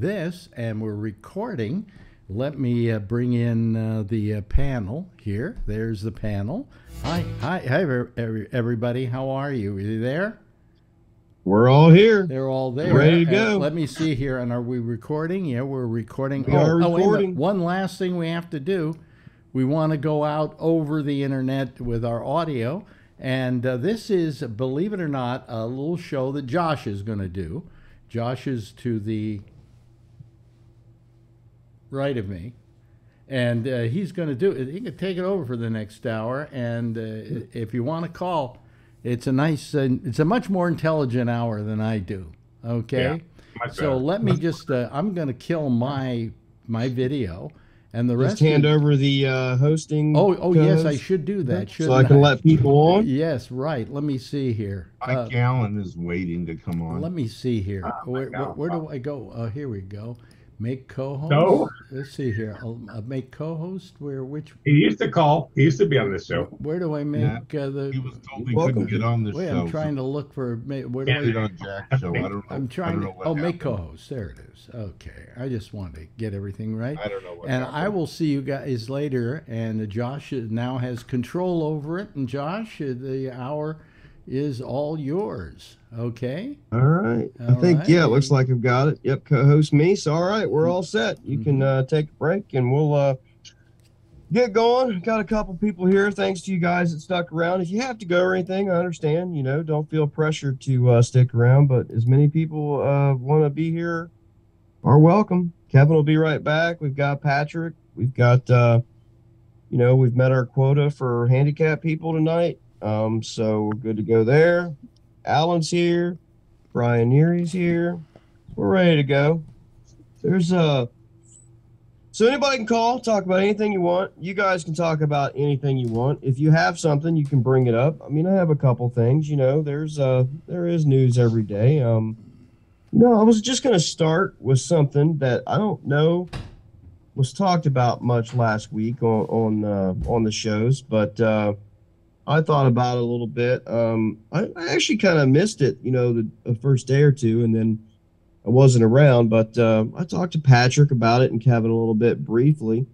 this, and we're recording. Let me uh, bring in uh, the uh, panel here. There's the panel. Hi, hi, hi, every- everybody. How are you? Are you there? We're all here. They're all there. Ready to go. let me see here. And are we recording? Yeah, we're recording. We are wait a minute. recording. One last thing we have to do. We want to go out over the internet with our audio. And uh, this is, believe it or not, a little show that Josh is going to do. Josh is to the right of me. And uh, he's going to do it. He can take it over for the next hour. And uh, if you want to call, it's a nice, uh, it's a much more intelligent hour than I do. Okay. much so better. let me just, uh, I'm going to kill my my video, and the rest. Just hand of- over the uh, hosting. Oh, oh yes, I should do that. So I can let people on. Yes, right. Let me see here. Uh, Mike Allen is waiting to come on. let me see here. My where, where, where do I go? Uh, here we go. Make co-host. No. Let's see here. I'll, uh, make co-host. Where? Which? He used to call. He used to be on this show. Where do I make uh, the? he was told he Welcome. couldn't get on the Wait, show. I'm trying to look for. Where do Yeah. I? Get on Jack's show. I don't know. I'm trying to. know what Oh, make co-host. There it is. Okay. I just wanted to get everything right. I don't know what And happened. I will see you guys later. And uh, Josh is- now has control over it. And Josh, uh, the hour is all yours. Okay. All right. I think right. yeah, it looks like I've got it. Yep, co-host me. So all right, we're all set. You Mm-hmm. can uh, take a break and we'll uh, get going. Got a couple people here. Thanks to you guys that stuck around. If you have to go or anything, I understand. You know, don't feel pressure to uh, stick around. But as many people uh, want to be here, are welcome. Kevin will be right back. We've got Patrick. We've got uh, you know, we've met our quota for handicapped people tonight. Um, so we're good to go there. Alan's here. Brian Neary's here. We're ready to go. There's uh so anybody can call, talk about anything you want. You guys can talk about anything you want. If you have something, you can bring it up. I mean, I have a couple things, you know, there's uh there is news every day. Um no, I was just gonna start with something that I don't know was talked about much last week on on uh, on the shows, but uh I thought about it a little bit. Um, I, I actually kind of missed it, you know, the, the first day or two, and then I wasn't around. But uh, I talked to Patrick about it and Kevin a little bit briefly,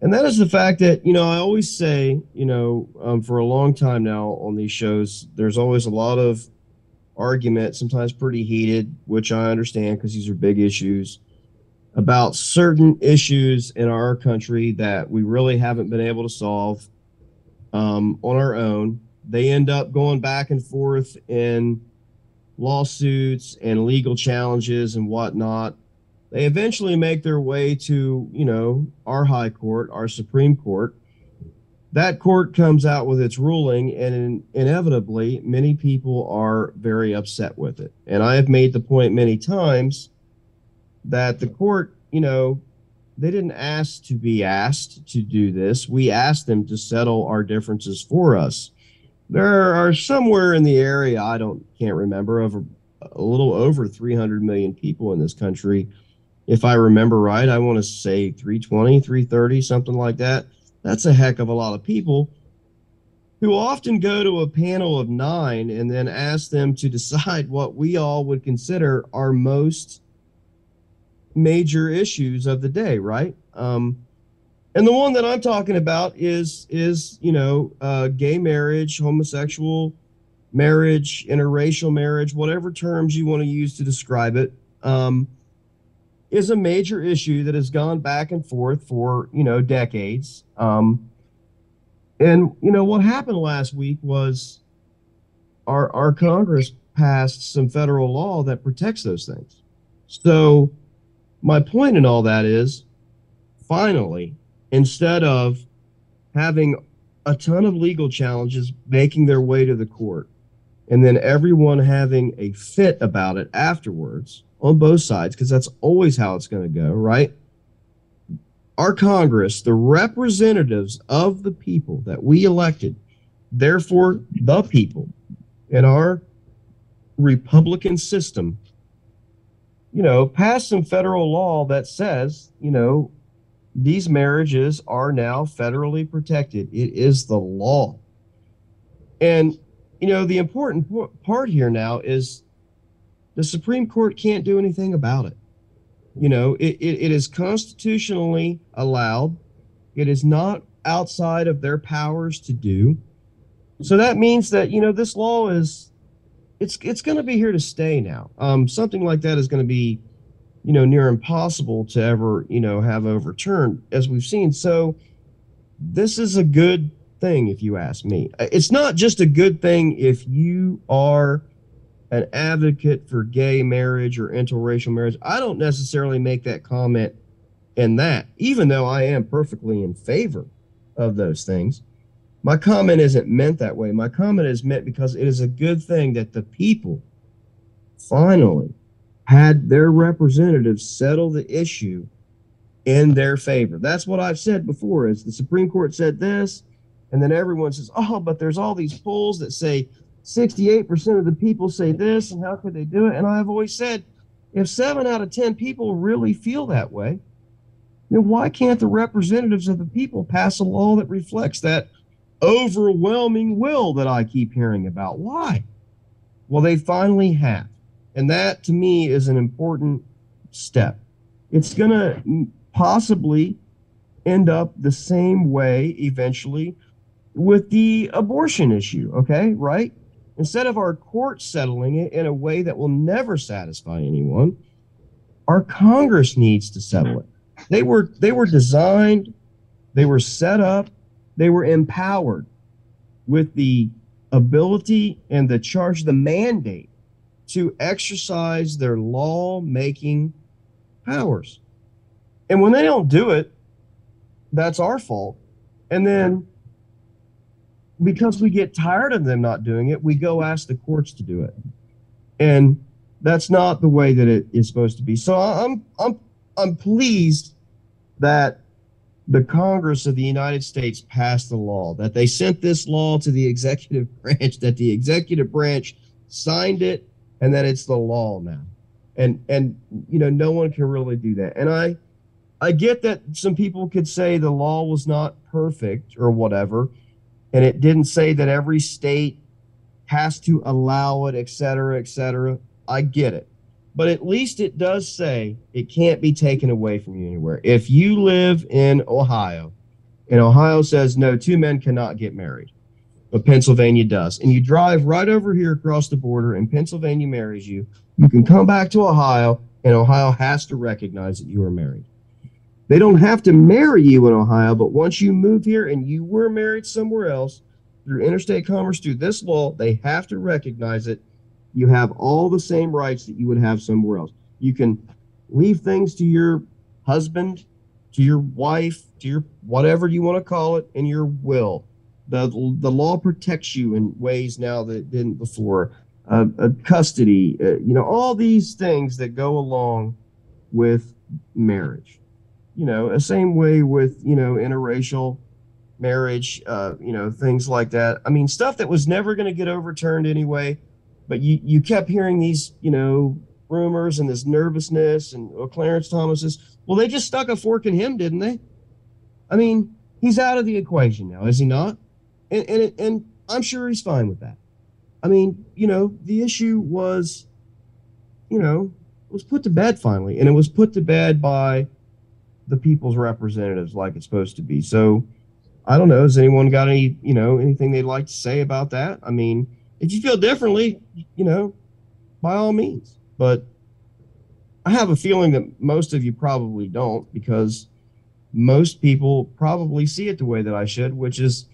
and that is the fact that you know I always say, you know, um, for a long time now on these shows, there's always a lot of argument, sometimes pretty heated, which I understand because these are big issues about certain issues in our country that we really haven't been able to solve um, on our own. They end up going back and forth in lawsuits and legal challenges and whatnot. They eventually make their way to, you know, our high court, our Supreme Court. That court comes out with its ruling, and in, inevitably, many people are very upset with it. And I have made the point many times that the court, you know, they didn't ask to be asked to do this. We asked them to settle our differences for us. There are somewhere in the area, I don't can't remember, of a, a little over 300 million people in this country. If I remember right, I want to say 320, 330, something like that. That's a heck of a lot of people who often go to a panel of nine and then ask them to decide what we all would consider our most major issues of the day, right? Um, and the one that I'm talking about is is you know uh, gay marriage, homosexual marriage, interracial marriage, whatever terms you want to use to describe it, um, is a major issue that has gone back and forth for you know decades. Um, and you know what happened last week was our our Congress passed some federal law that protects those things. So my point in all that is finally instead of having a ton of legal challenges making their way to the court and then everyone having a fit about it afterwards on both sides because that's always how it's going to go right? Our congress the representatives of the people that we elected therefore the people in our republican system you know, pass some federal law that says, you know, these marriages are now federally protected. It is the law. And, you know, the important part here now is the Supreme Court can't do anything about it. You know, it, it, it is constitutionally allowed. It is not outside of their powers to do. So that means that, you know, this law is it's it's going to be here to stay now. Um, something like that is going to be, you know, near impossible to ever, you know, have overturned, as we've seen. So this is a good thing, if you ask me. It's not just a good thing if you are an advocate for gay marriage or interracial marriage. I don't necessarily make that comment in that, even though I am perfectly in favor of those things. My comment isn't meant that way. My comment is meant because it is a good thing that the people finally had their representatives settle the issue in their favor. That's what I've said before is the Supreme Court said this and then everyone says, "Oh, but there's all these polls that say 68% of the people say this and how could they do it?" And I've always said if 7 out of 10 people really feel that way, then why can't the representatives of the people pass a law that reflects that overwhelming will that I keep hearing about. Why? Well, they finally have. And that to me is an important step. It's going to possibly end up the same way eventually with the abortion issue, okay? Right? Instead of our court settling it in a way that will never satisfy anyone, our Congress needs to settle it. They were they were designed, they were set up they were empowered with the ability and the charge, the mandate to exercise their law making powers. And when they don't do it, that's our fault. And then because we get tired of them not doing it, we go ask the courts to do it. And that's not the way that it is supposed to be. So I'm I'm I'm pleased that the Congress of the United States passed the law, that they sent this law to the executive branch, that the executive branch signed it, and that it's the law now. And and you know, no one can really do that. And I I get that some people could say the law was not perfect or whatever, and it didn't say that every state has to allow it, et cetera, et cetera. I get it but at least it does say it can't be taken away from you anywhere. If you live in Ohio and Ohio says no, two men cannot get married, but Pennsylvania does, and you drive right over here across the border and Pennsylvania marries you, you can come back to Ohio and Ohio has to recognize that you are married. They don't have to marry you in Ohio, but once you move here and you were married somewhere else through interstate commerce, through this law, they have to recognize it you have all the same rights that you would have somewhere else. You can leave things to your husband, to your wife, to your whatever you want to call it, in your will. The, the law protects you in ways now that didn't before. Uh, uh, custody, uh, you know, all these things that go along with marriage. You know, the same way with, you know, interracial marriage, uh, you know, things like that. I mean, stuff that was never going to get overturned anyway but you you kept hearing these you know rumors and this nervousness and oh, Clarence Thomas is well they just stuck a fork in him didn't they? I mean he's out of the equation now is he not? And and and I'm sure he's fine with that. I mean you know the issue was you know was put to bed finally and it was put to bed by the people's representatives like it's supposed to be. So I don't know. Has anyone got any, you know, anything they'd like to say about that? I mean, if you feel differently, you know, by all means. But I have a feeling that most of you probably don't because most people probably see it the way that I should, which is,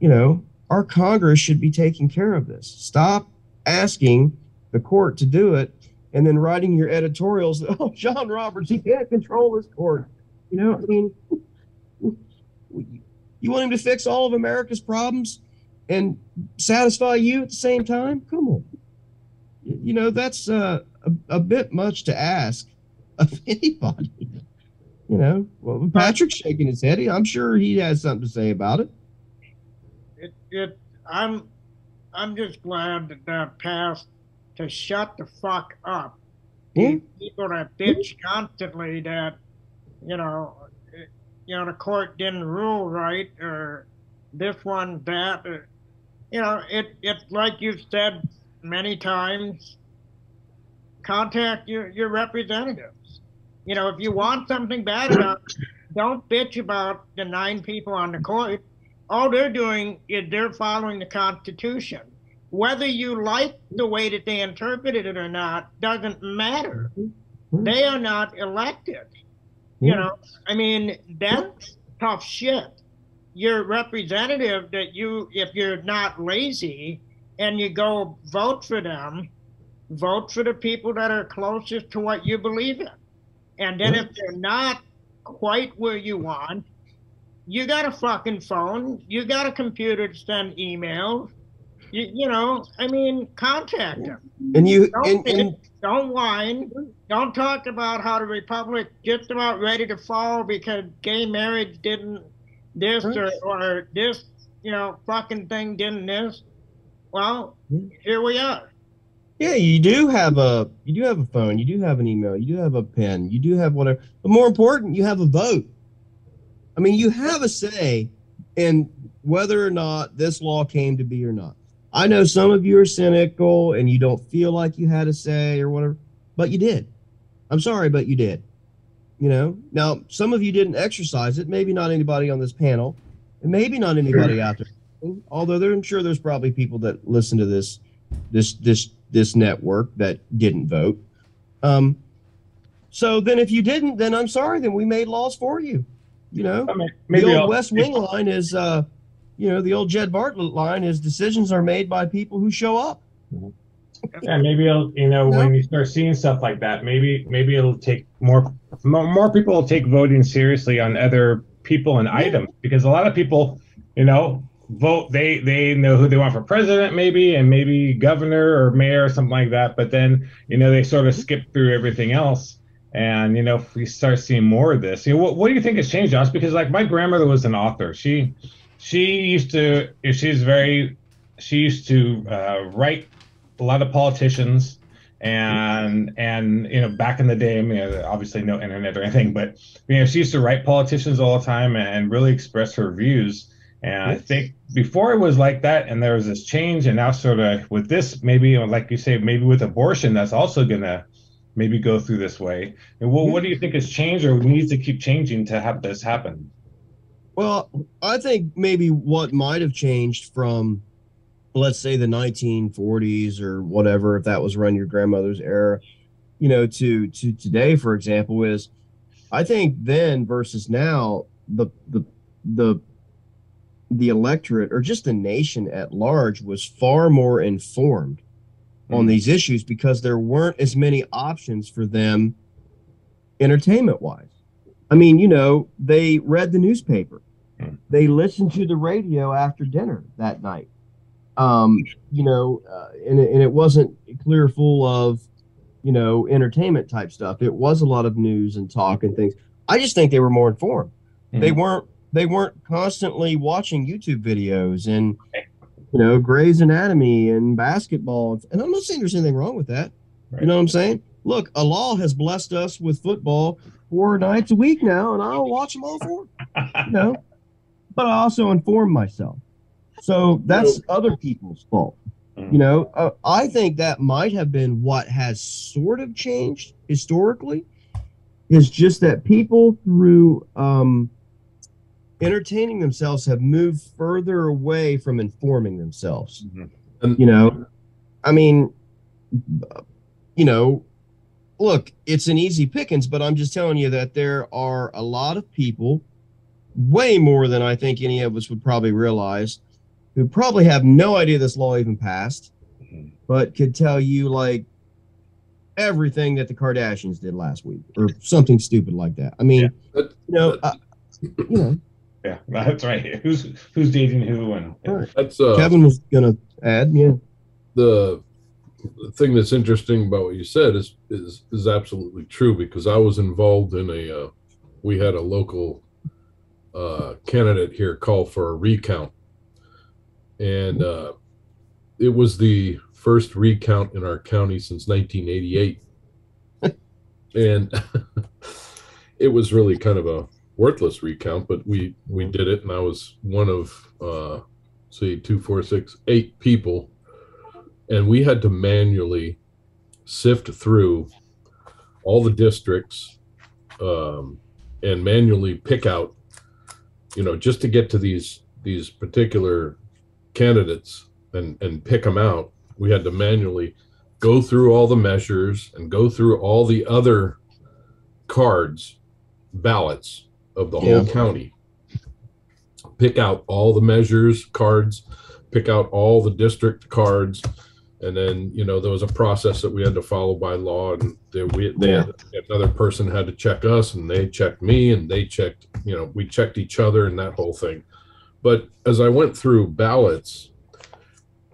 you know, our Congress should be taking care of this. Stop asking the court to do it and then writing your editorials. Oh, John Roberts, he can't control this court. You know, I mean, you want him to fix all of America's problems? And satisfy you at the same time? Come on. You know, that's uh, a, a bit much to ask of anybody. You know, well, Patrick's shaking his head. I'm sure he has something to say about it. It, it, I'm, I'm just glad that that passed to shut the fuck up. Hmm? People that bitch constantly that, you know, you know, the court didn't rule right or this one, that. Or, you know, it it like you've said many times, contact your, your representatives. You know, if you want something bad enough, don't bitch about the nine people on the court. All they're doing is they're following the Constitution. Whether you like the way that they interpreted it or not doesn't matter. They are not elected. You know, I mean, that's tough shit. Your representative that you, if you're not lazy and you go vote for them, vote for the people that are closest to what you believe in. And then if they're not quite where you want, you got a fucking phone, you got a computer to send emails. You, you know, I mean, contact them. And you Don't and, and don't whine. Don't talk about how the republic just about ready to fall because gay marriage didn't this or, or this, you know, fucking thing didn't this. Well, hmm? here we are. yeah, you do have a you do have a phone, you do have an email, you do have a pen, you do have whatever. But more important, you have a vote. I mean, you have a say in whether or not this law came to be or not. I know some of you are cynical and you don't feel like you had a say or whatever, but you did. I'm sorry, but you did. You know, now some of you didn't exercise it. Maybe not anybody on this panel, and maybe not anybody out there. Although there, I'm sure there's probably people that listen to this, this, this, this network that didn't vote. Um, so then, if you didn't, then I'm sorry. Then we made laws for you. You know, I mean, the old I'll- West Wing line is, uh, you know, the old Jed Bartlet line is decisions are made by people who show up. Yeah, maybe it'll, you know, No. when you start seeing stuff like that, maybe maybe it'll take more more, more people will take voting seriously on other people and items because a lot of people, you know, vote they they know who they want for president maybe and maybe governor or mayor or something like that, but then you know they sort of skip through everything else. And you know, if we start seeing more of this, you know, what, what do you think has changed, Josh? Because like my grandmother was an author. She she used to if she's very she used to uh, write a lot of politicians and and you know back in the day I mean obviously no internet or anything but you know she used to write politicians all the time and really express her views. And I think before it was like that and there was this change and now sort of with this maybe you know, like you say maybe with abortion that's also gonna maybe go through this way. And what, what do you think has changed or needs to keep changing to have this happen? Well, I think maybe what might have changed from, let's say, the 1940s or whatever, if that was around your grandmother's era, you know, to to today, for example, is I think then versus now, the the the the electorate or just the nation at large was far more informed on Mhm. these issues because there weren't as many options for them entertainment wise. I mean, you know, they read the newspaper. Mm. They listened to the radio after dinner that night. Um, you know, uh, and, it- and it wasn't clear full of, you know, entertainment type stuff. It was a lot of news and talk and things. I just think they were more informed. They weren't they weren't constantly watching YouTube videos and you know Grey's Anatomy and basketball. And I'm not saying there's anything wrong with that. Right. You know what I'm saying? Look, Allah has blessed us with football four nights a week now, and I'll watch them all four. You know, but I also inform myself. So that's other people's fault. Mhm. You know, uh, I think that might have been what has sort of changed historically. Is just that people through um, entertaining themselves have moved further away from informing themselves. Mhm. You know, I mean, you know, look, it's an easy pickings, but I'm just telling you that there are a lot of people, way more than I think any of us would probably realize, who probably have no idea this law even passed, Mhm. but could tell you like everything that the Kardashians did last week or something stupid like that. I mean, Yeah. That- you know, uh, you know, yeah that's right who's who's dating who and Right. That's uh, Kevin was gonna add, yeah. the the thing that's interesting about what you said is is is absolutely true because I was involved in a uh, we had a local uh, candidate here call for a recount, and uh, it was the first recount in our county since 1988, and it was really kind of a worthless recount, but we we did it, and I was one of uh, say two, four, six, eight people. And we had to manually sift through all the districts um, and manually pick out, you know, just to get to these these particular candidates and and pick them out. We had to manually go through all the measures and go through all the other cards, ballots of the whole county. Pick out all the measures, cards, pick out all the district cards, and then you know there was a process that we had to follow by law, and there we had, another person had to check us, and they checked me, and they checked you know we checked each other, and that whole thing. But as I went through ballots,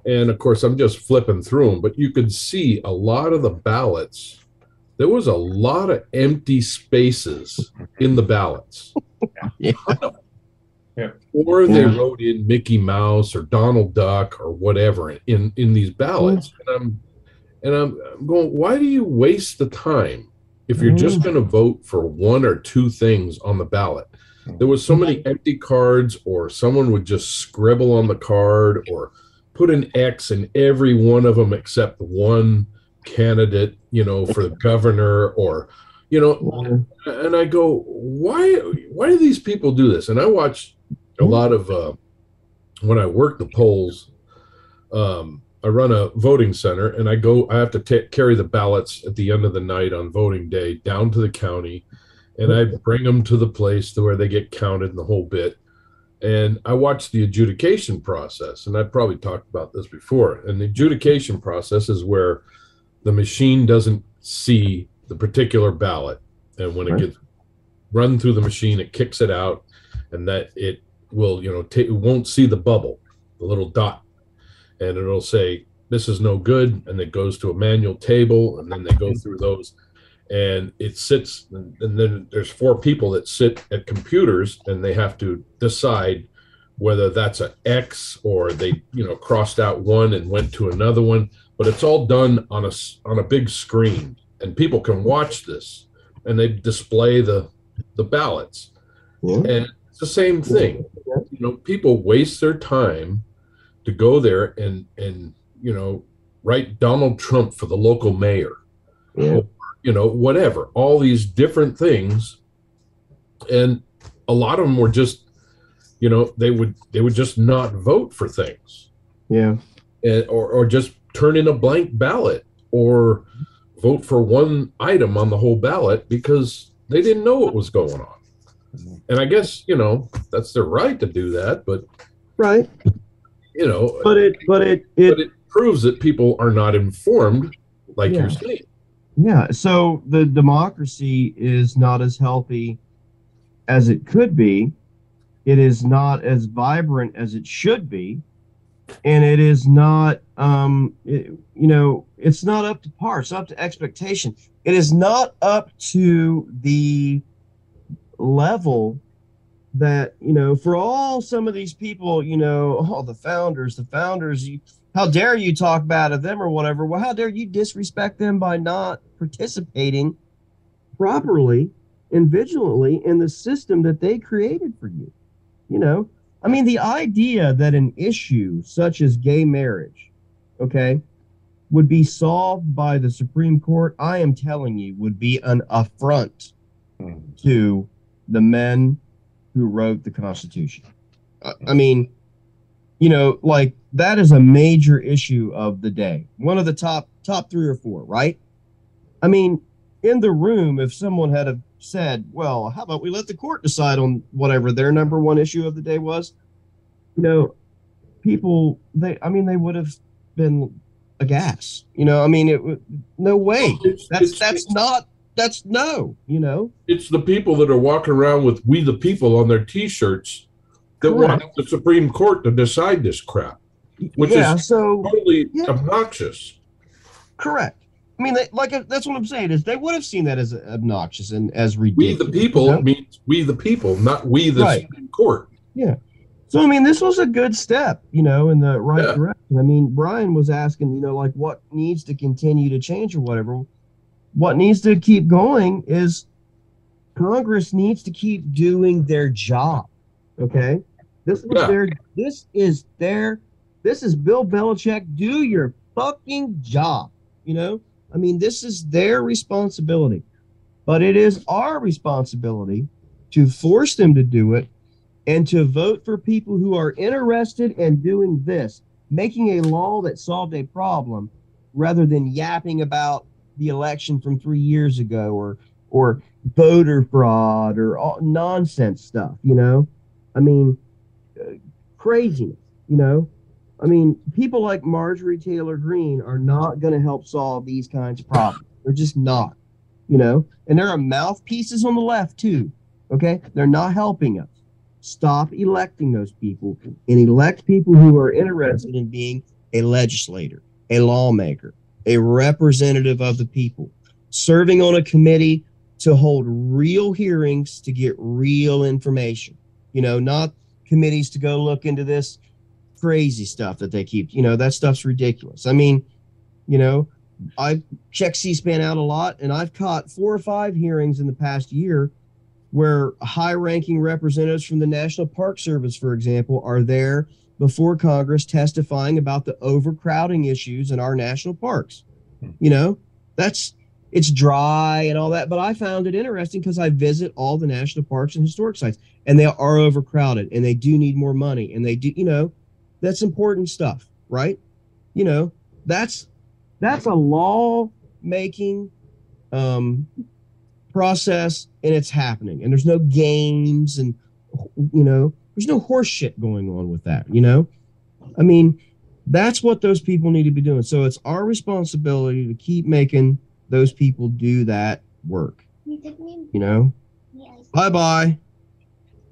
and of course I'm just flipping through them, but you could see a lot of the ballots. There was a lot of empty spaces in the ballots. Yeah. Or they Yeah. wrote in Mickey Mouse or Donald Duck or whatever in in these ballots, mm. and I'm and I'm, I'm going. Why do you waste the time if you're just mm. going to vote for one or two things on the ballot? There was so many empty cards, or someone would just scribble on the card, or put an X in every one of them except one candidate, you know, for the governor, or you know, and I go, why why do these people do this? And I watch a lot of uh, when I work the polls. Um, I run a voting center, and I go. I have to ta carry the ballots at the end of the night on voting day down to the county, and I bring them to the place to where they get counted and the whole bit. And I watch the adjudication process, and I've probably talked about this before. And the adjudication process is where the machine doesn't see the particular ballot, and when Right. it gets run through the machine, it kicks it out, and that it will, you know, it won't see the bubble, the little dot, and it'll say this is no good, and it goes to a manual table, and then they go through those, and it sits, and, and then there's four people that sit at computers, and they have to decide whether that's a X or they, you know, crossed out one and went to another one, but it's all done on a on a big screen, and people can watch this, and they display the the ballots. Yeah. And it's the same thing. You know, people waste their time to go there and and you know write Donald Trump for the local mayor. Yeah. You know, whatever. All these different things, and a lot of them were just, you know, they would they would just not vote for things, Yeah. and, or or just turn in a blank ballot or vote for one item on the whole ballot because they didn't know what was going on. And I guess you know that's their right to do that, but Right. you know, But it, but it, it, but it proves that people are not informed, like Yeah. you're saying. Yeah, so the democracy is not as healthy as it could be. It is not as vibrant as it should be. And it is not, um, it- you know, it's not up to par. It's up to expectation. It is not up to the level that, you know, for all some of these people, you know, oh, the founders, the founders, you, how dare you talk bad of them or whatever? Well, how dare you disrespect them by not participating properly and vigilantly in the system that they created for you? You know, I mean, the idea that an issue such as gay marriage, okay, would be solved by the Supreme Court, I am telling you, would be an affront mm. to the men who wrote the Constitution. I, I mean, you know, like that is a major issue of the day. One of the top top three or four, right? I mean, in the room, if someone had have said, "Well, how about we let the court decide on whatever their number one issue of the day was," you know, people they, I mean, they would have been aghast. You know, I mean, it would no way. That's that's not that's no. You know, it's the people that are walking around with "We the People" on their T-shirts that want the Supreme Court to decide this crap. Which yeah. is- so Totally Yeah. obnoxious. correct. I mean, they, like uh, that's what I'm saying is they would have seen that as obnoxious and as ridiculous. We the people you know? means we the people, not we the Right. Supreme Court. Yeah. So I mean, this was a good step, you know, in the right Yeah. direction. I mean, Brian was asking, you know, like what needs to continue to change or whatever. What needs to keep going is Congress needs to keep doing their job. Okay, this was Yeah. their. This is their. This is Bill Belichick. Do your fucking job. You know, I mean, this is their responsibility. but it is our responsibility to force them to do it and to vote for people who are interested in doing this, making a law that solved a problem rather than yapping about the election from three years ago or or voter fraud or all nonsense stuff, you know? I mean, uh, craziness, you know? I mean, people like Marjorie Taylor Greene are not going to help solve these kinds of problems. They're just not, you know? And there are mouthpieces on the left, too, okay? They're not helping us. Stop electing those people and elect people who are interested in being a legislator, a lawmaker, a representative of the people, serving on a committee to hold real hearings to get real information. You know, not committees to go look into this crazy stuff that they keep. You know, that stuff's ridiculous. I mean, you know, I check C-SPAN out a lot, and I've caught four or five hearings in the past year where high-ranking representatives from the National Park Service, for example, are there before Congress testifying about the overcrowding issues in our national parks. You know, that's it's dry and all that, but I found it interesting because I visit all the national parks and historic sites, and they are overcrowded, and they do need more money, and they do, you know, that's important stuff, right? You know, that's that's a law making um, process, and it's happening, and there's no games, and you know, there's no horse shit going on with that, you know. I mean, that's what those people need to be doing. So it's our responsibility to keep making those people do that work. You know? Bye bye.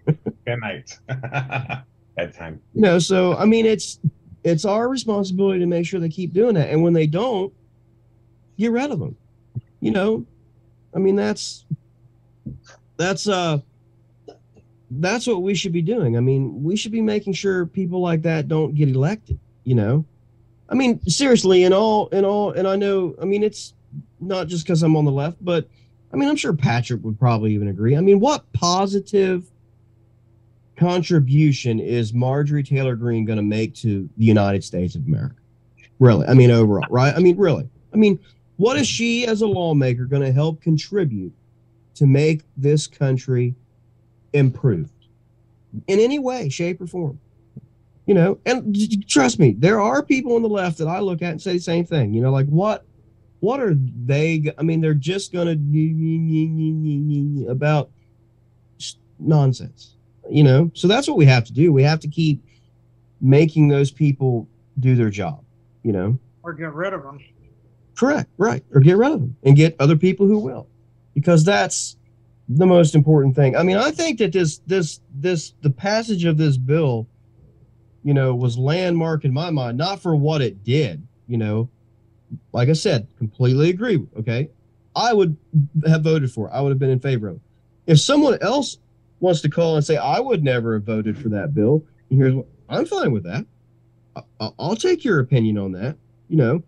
Good night. Bedtime. You know, so I mean it's it's our responsibility to make sure they keep doing that. And when they don't, get rid of them. You know, I mean that's that's uh that's what we should be doing. I mean, we should be making sure people like that don't get elected, you know? I mean, seriously, in all in all and I know I mean it's not just because I'm on the left, but I mean, I'm sure Patrick would probably even agree. I mean, what positive contribution is Marjorie Taylor Greene going to make to the United States of America? Really? I mean, overall, right? I mean, really? I mean, what is she as a lawmaker going to help contribute to make this country improved in any way, shape, or form? You know, and trust me, there are people on the left that I look at and say the same thing. You know, like what what are they? I mean, they're just going to about nonsense, you know. So that's what we have to do. We have to keep making those people do their job, you know, or get rid of them. Correct, right, or get rid of them and get other people who will, because that's the most important thing. I mean, I think that this this this the passage of this bill, you know, was landmark in my mind, not for what it did, you know, like I said, completely agree. Okay. I would have voted for. It. I would have been in favor of it. If someone else wants to call and say, I would never have voted for that bill, here's what I'm fine with that. I, I'll take your opinion on that, you know,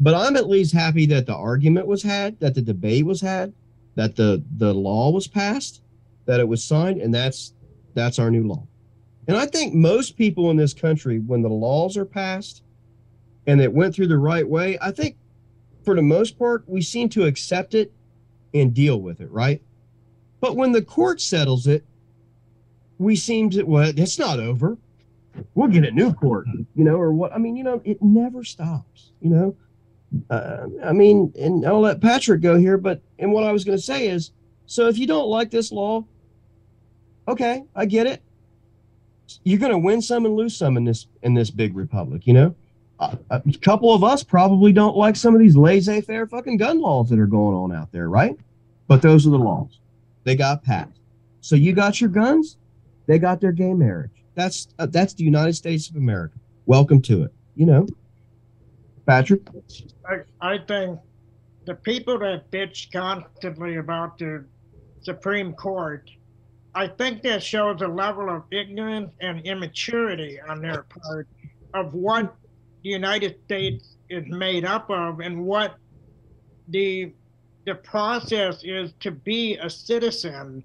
but I'm at least happy that the argument was had, that the debate was had, that the, the law was passed, that it was signed, and that's, that's our new law. And I think most people in this country, when the laws are passed, and it went through the right way, I think for the most part, we seem to accept it and deal with it, right? But when the court settles it, we seem to, well, it's not over. We'll get a new court, you know, or what? I mean, you know, it never stops, you know? Uh, I mean, and I'll let Patrick go here, but, and what I was going to say is, so if you don't like this law, okay, I get it. You're going to win some and lose some in this, in this big republic, you know? a couple of us probably don't like some of these laissez-faire fucking gun laws that are going on out there, right? But those are the laws. They got passed. So you got your guns, they got their gay marriage. That's uh, that's the United States of America. Welcome to it. You know, Patrick. I, I think the people that bitch constantly about the Supreme Court, I think that shows a level of ignorance and immaturity on their part of what the United States is made up of and what the the process is to be a citizen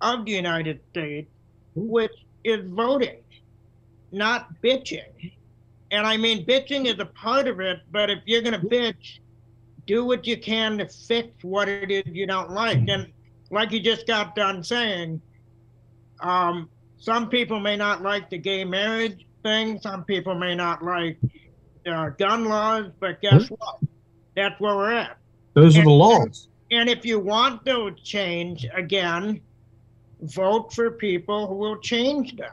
of the United States, which is voting, not bitching. And I mean, bitching is a part of it, but if you're going to bitch, do what you can to fix what it is you don't like. And like you just got done saying, um, some people may not like the gay marriage thing. Some people may not like uh, gun laws, but guess what? That's where we're at. Those are the laws. And if you want those change again, vote for people who will change them.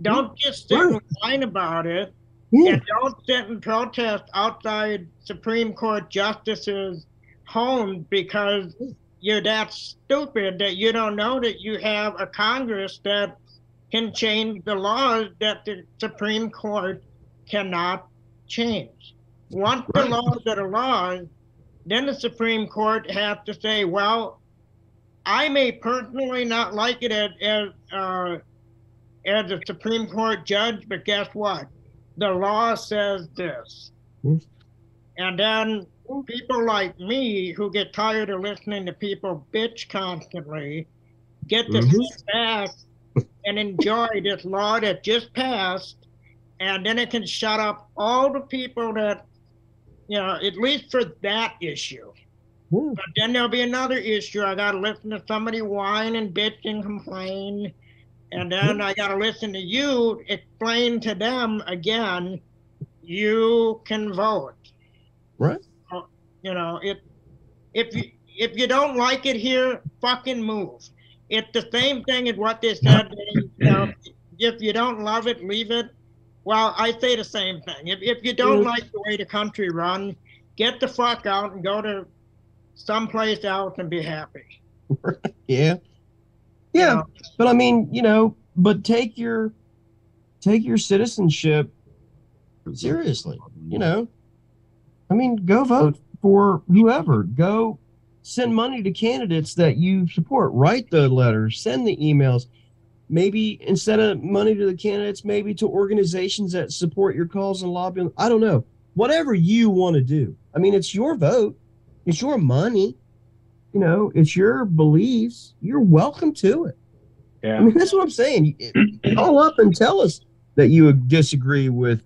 Don't just sit and Right. whine about it, Yeah. and don't sit and protest outside Supreme Court justices' homes because you're that stupid that you don't know that you have a Congress that can change the laws that the Supreme Court cannot change. Once the laws are the laws, then the Supreme Court has to say, well, I may personally not like it as as, uh, as a Supreme Court judge, but guess what? The law says this. Yes. And then people like me who get tired of listening to people bitch constantly get to Mhm. sit back and enjoy this law that just passed, and then it can shut up all the people that, you know, at least for that issue. Yeah. But then there'll be another issue. I gotta listen to somebody whine and bitch and complain. And then I gotta listen to you explain to them again, you can vote. Right. Uh, You know, if if you if you don't like it here, fucking move. It's the same thing as what they said. they- you know, if you don't love it, leave it. Well, I say the same thing. If if you don't like the way the country run, get the fuck out and go to someplace else and be happy. Yeah. You Yeah. know? But I mean, you know, but take your take your citizenship seriously. You know, I mean, go vote for whoever. Go send money to candidates that you support. Write the letters, send the emails. Maybe instead of money to the candidates, maybe to organizations that support your cause and lobbying. I don't know. Whatever you want to do. I mean, it's your vote. It's your money. You know, it's your beliefs. You're welcome to it. I mean, that's what I'm saying. Call up and tell us that you disagree with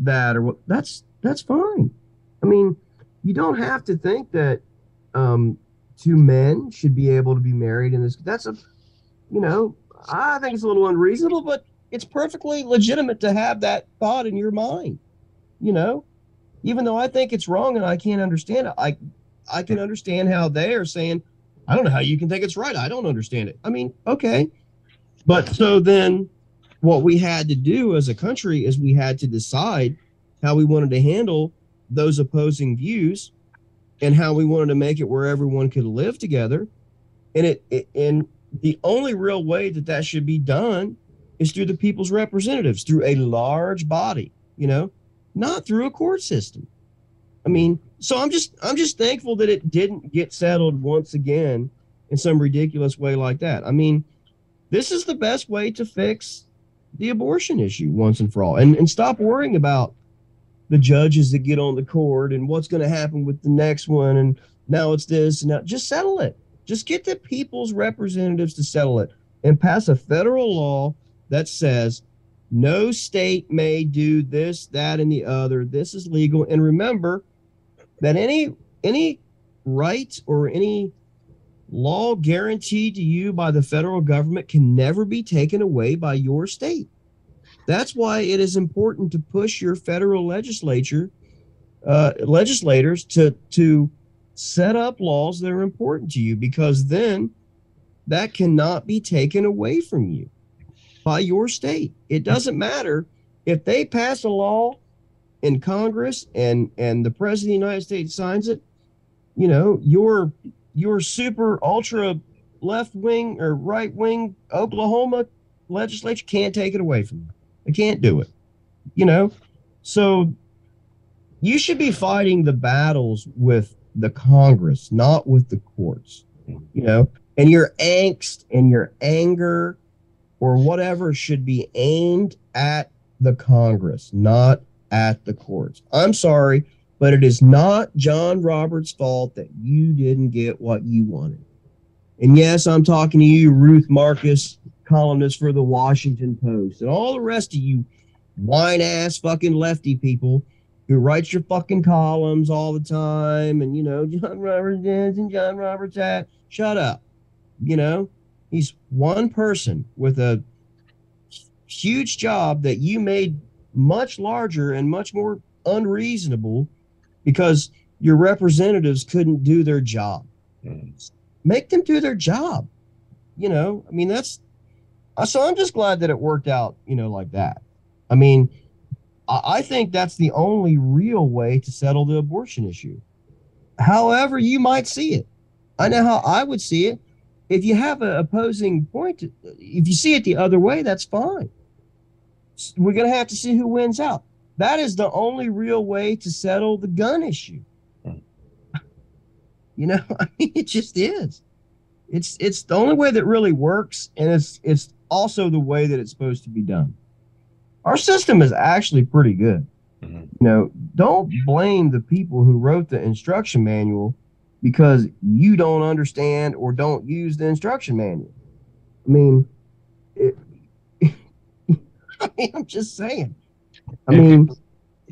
that or what. That's that's fine. I mean, you don't have to think that um, two men should be able to be married in this. That's a, you know, I think it's a little unreasonable, but it's perfectly legitimate to have that thought in your mind. You know, even though I think it's wrong and I can't understand it, I I can understand how they are saying, I don't know how you can think it's right. I don't understand it. I mean, okay. But so then what we had to do as a country is we had to decide how we wanted to handle those opposing views and how we wanted to make it where everyone could live together. And it, it and the only real way that that should be done is through the people's representatives, through a large body, you know, not through a court system. I mean, so I'm just I'm just thankful that it didn't get settled once again in some ridiculous way like that. I mean, this is the best way to fix the abortion issue once and for all. And, and stop worrying about the judges that get on the court and what's going to happen with the next one and now it's this and now just settle it. Just get the people's representatives to settle it and pass a federal law that says no state may do this that and the other. This is legal. And remember that any any right or any law guaranteed to you by the federal government can never be taken away by your state. That's why it is important to push your federal legislature, uh, legislators to to set up laws that are important to you because then that cannot be taken away from you by your state. It doesn't matter if they pass a law in Congress and and the president of the United States signs it. You know, your your super ultra left wing or right wing Oklahoma legislature can't take it away from you. They can't do it. You know, so you should be fighting the battles with the Congress, not with the courts. You know, and your angst and your anger or whatever should be aimed at the Congress, not at the courts. I'm sorry, but it is not John Roberts' fault that you didn't get what you wanted. And yes, I'm talking to you, Ruth Marcus, columnist for the Washington Post, and all the rest of you wine ass fucking lefty people who writes your fucking columns all the time, and you know John Roberts and John Roberts that. Shut up. You know, he's one person with a huge job that you made much larger and much more unreasonable because your representatives couldn't do their job. Mm. Make them do their job. You know, I mean, that's uh, so I'm just glad that it worked out, you know, like that. I mean, I I think that's the only real way to settle the abortion issue. However, you might see it. I know how I would see it. If you have an opposing point, if you see it the other way, that's fine. We're going to have to see who wins out. That is the only real way to settle the gun issue. Hmm. You know, I mean, it just is. It's it's the only way that really works, and it's it's also the way that it's supposed to be done. Our system is actually pretty good. Mhm. You know, don't blame the people who wrote the instruction manual because you don't understand or don't use the instruction manual. I mean, it, I mean, I'm just saying. I Yeah, mean,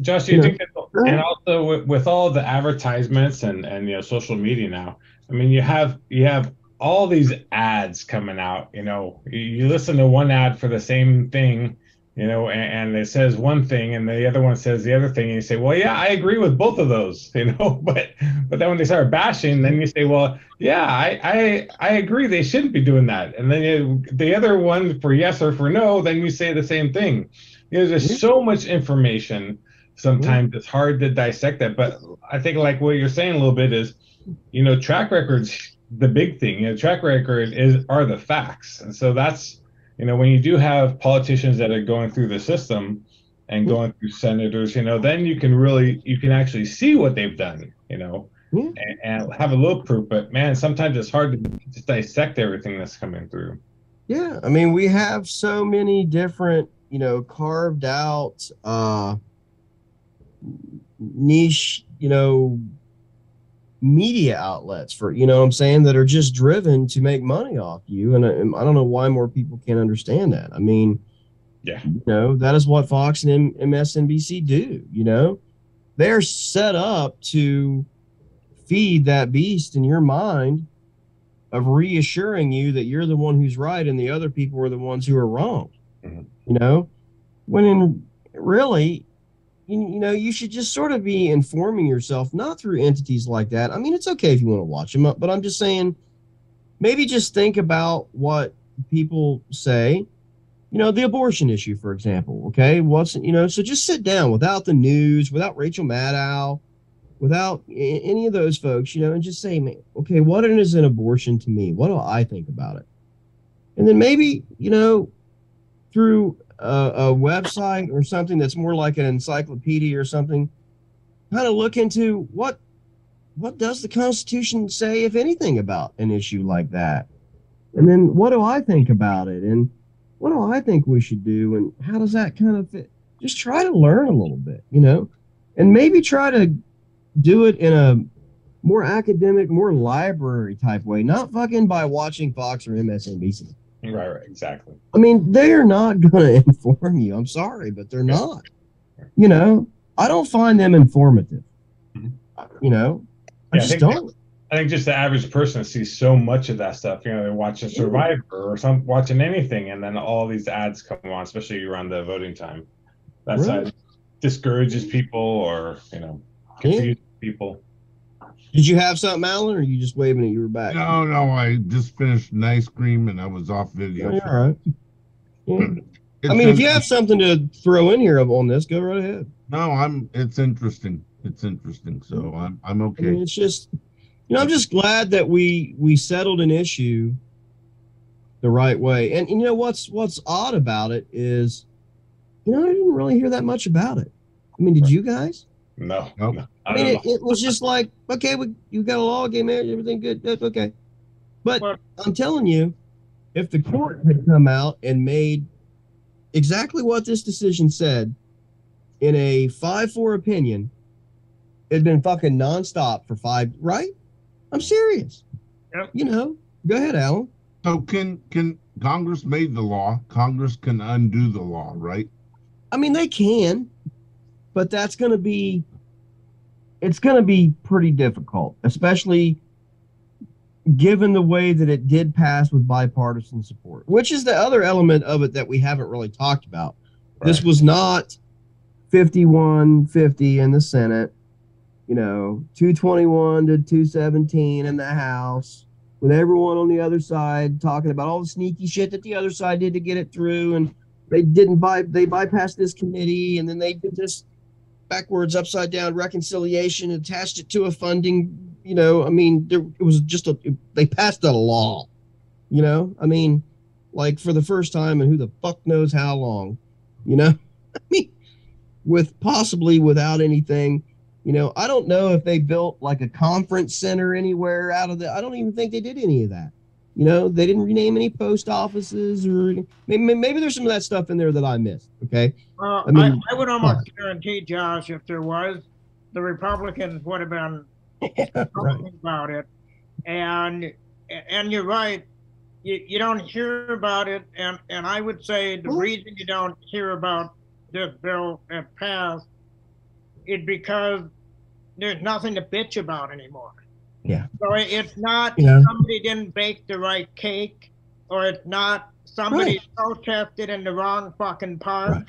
Josh, do you You think that, and also with, with all the advertisements and and you know social media now, I mean, you have you have all these ads coming out. You know, you, you listen to one ad for the same thing, you know, and, and it says one thing, and the other one says the other thing, and you say, well, yeah, I agree with both of those, you know, but but then when they start bashing, then you say, well, yeah, I I I agree, they shouldn't be doing that, and then you, the other one for yes or for no, then you say the same thing. You know, there's Yeah. so much information sometimes mm-hmm. it's hard to dissect that but i think like what you're saying a little bit is you know track records the big thing you know track record is are the facts and so that's you know when you do have politicians that are going through the system and going through senators you know then you can really you can actually see what they've done you know Yeah. and, and have a little proof. But man sometimes it's hard to just dissect everything that's coming through. Yeah, I mean, we have so many different, you know, carved out uh niche, you know, media outlets for, you know what I'm saying, that are just driven to make money off you. And I, and I don't know why more people can't understand that. I mean, Yeah. you know, that is what Fox and M- MSNBC do, you know? They're set up to feed that beast in your mind of reassuring you that you're the one who's right and the other people are the ones who are wrong. Mhm. You know, when in really, you, you know, you should just sort of be informing yourself, not through entities like that. I mean, it's okay if you want to watch them, but I'm just saying, maybe just think about what people say. You know, the abortion issue, for example. Okay, what's you know, so just sit down without the news, without Rachel Maddow, without any of those folks, you know, and just say, man, okay, what is an abortion to me? What do I think about it? And then maybe, you know, through a, a website or something that's more like an encyclopedia or something, kind of look into what what does the Constitution say, if anything, about an issue like that? And then what do I think about it? And what do I think we should do? And how does that kind of fit? Just try to learn a little bit, you know, and maybe try to do it in a more academic, more library type way, not fucking by watching Fox or MSNBC. Right right exactly I mean, they're not going to inform you. I'm sorry, but they're not. You know, I don't find them informative. Mhm. You know, I Yeah, I just think- don't. I think just the average person sees so much of that stuff. You know, they're watching Survivor or some watching anything, and then all these ads come on, especially around the voting time. That's it discourages people, or you know, Yeah. people. Did you have something, Alan, or you just waving at your back? No, no, I just finished an ice cream and I was off video. Yeah, all right. Yeah. I mean, if you have something to throw in here on this, go right ahead. no, I'm. It's interesting. It's interesting. So I'm. I'm I mean, okay. it's just, you know, I'm just glad that we we settled an issue the right way. And, and you know what's what's odd about it is, you know, I didn't really hear that much about it. I mean, did you guys? No, Nope. no, I I mean, don't it, it was just like, okay, we you got a law, game marriage, everything good, that's okay. But Well- I'm telling you, if the court had come out and made exactly what this decision said in a five-four opinion, it'd been fucking nonstop for five. Right? I'm serious. Yep. You know, go ahead, Alan. So can can Congress made the law? Congress can undo the law, right? I mean, they can. But that's going to be it's going to be pretty difficult, especially given the way that it did pass with bipartisan support, which is the other element of it that we haven't really talked about. This was not 51 50 in the Senate, you know, 221 to 217 in the House, with everyone on the other side talking about all the sneaky shit that the other side did to get it through. And they didn't buy, they bypassed this committee and then they did this backwards, upside down reconciliation, attached it to a funding. You know, I mean, there it was just a they passed a law. You know, I mean, like for the first time and who the fuck knows how long. You know, I mean, with possibly without anything. You know, I don't know if they built like a conference center anywhere out of the. I don't even think they did any of that. You know, they didn't rename any post offices or maybe, maybe there's some of that stuff in there that I missed. Okay. Well, I mean- I, I would almost guarantee, Josh, if there was, the Republicans would have been right. talking about it. And and you're right, you, you don't hear about it. And, and I would say the reason you don't hear about this bill that passed is because there's nothing to bitch about anymore. Yeah. So it- it's not Yeah. somebody didn't bake the right cake, or it's not somebody protested in the wrong fucking park, Right.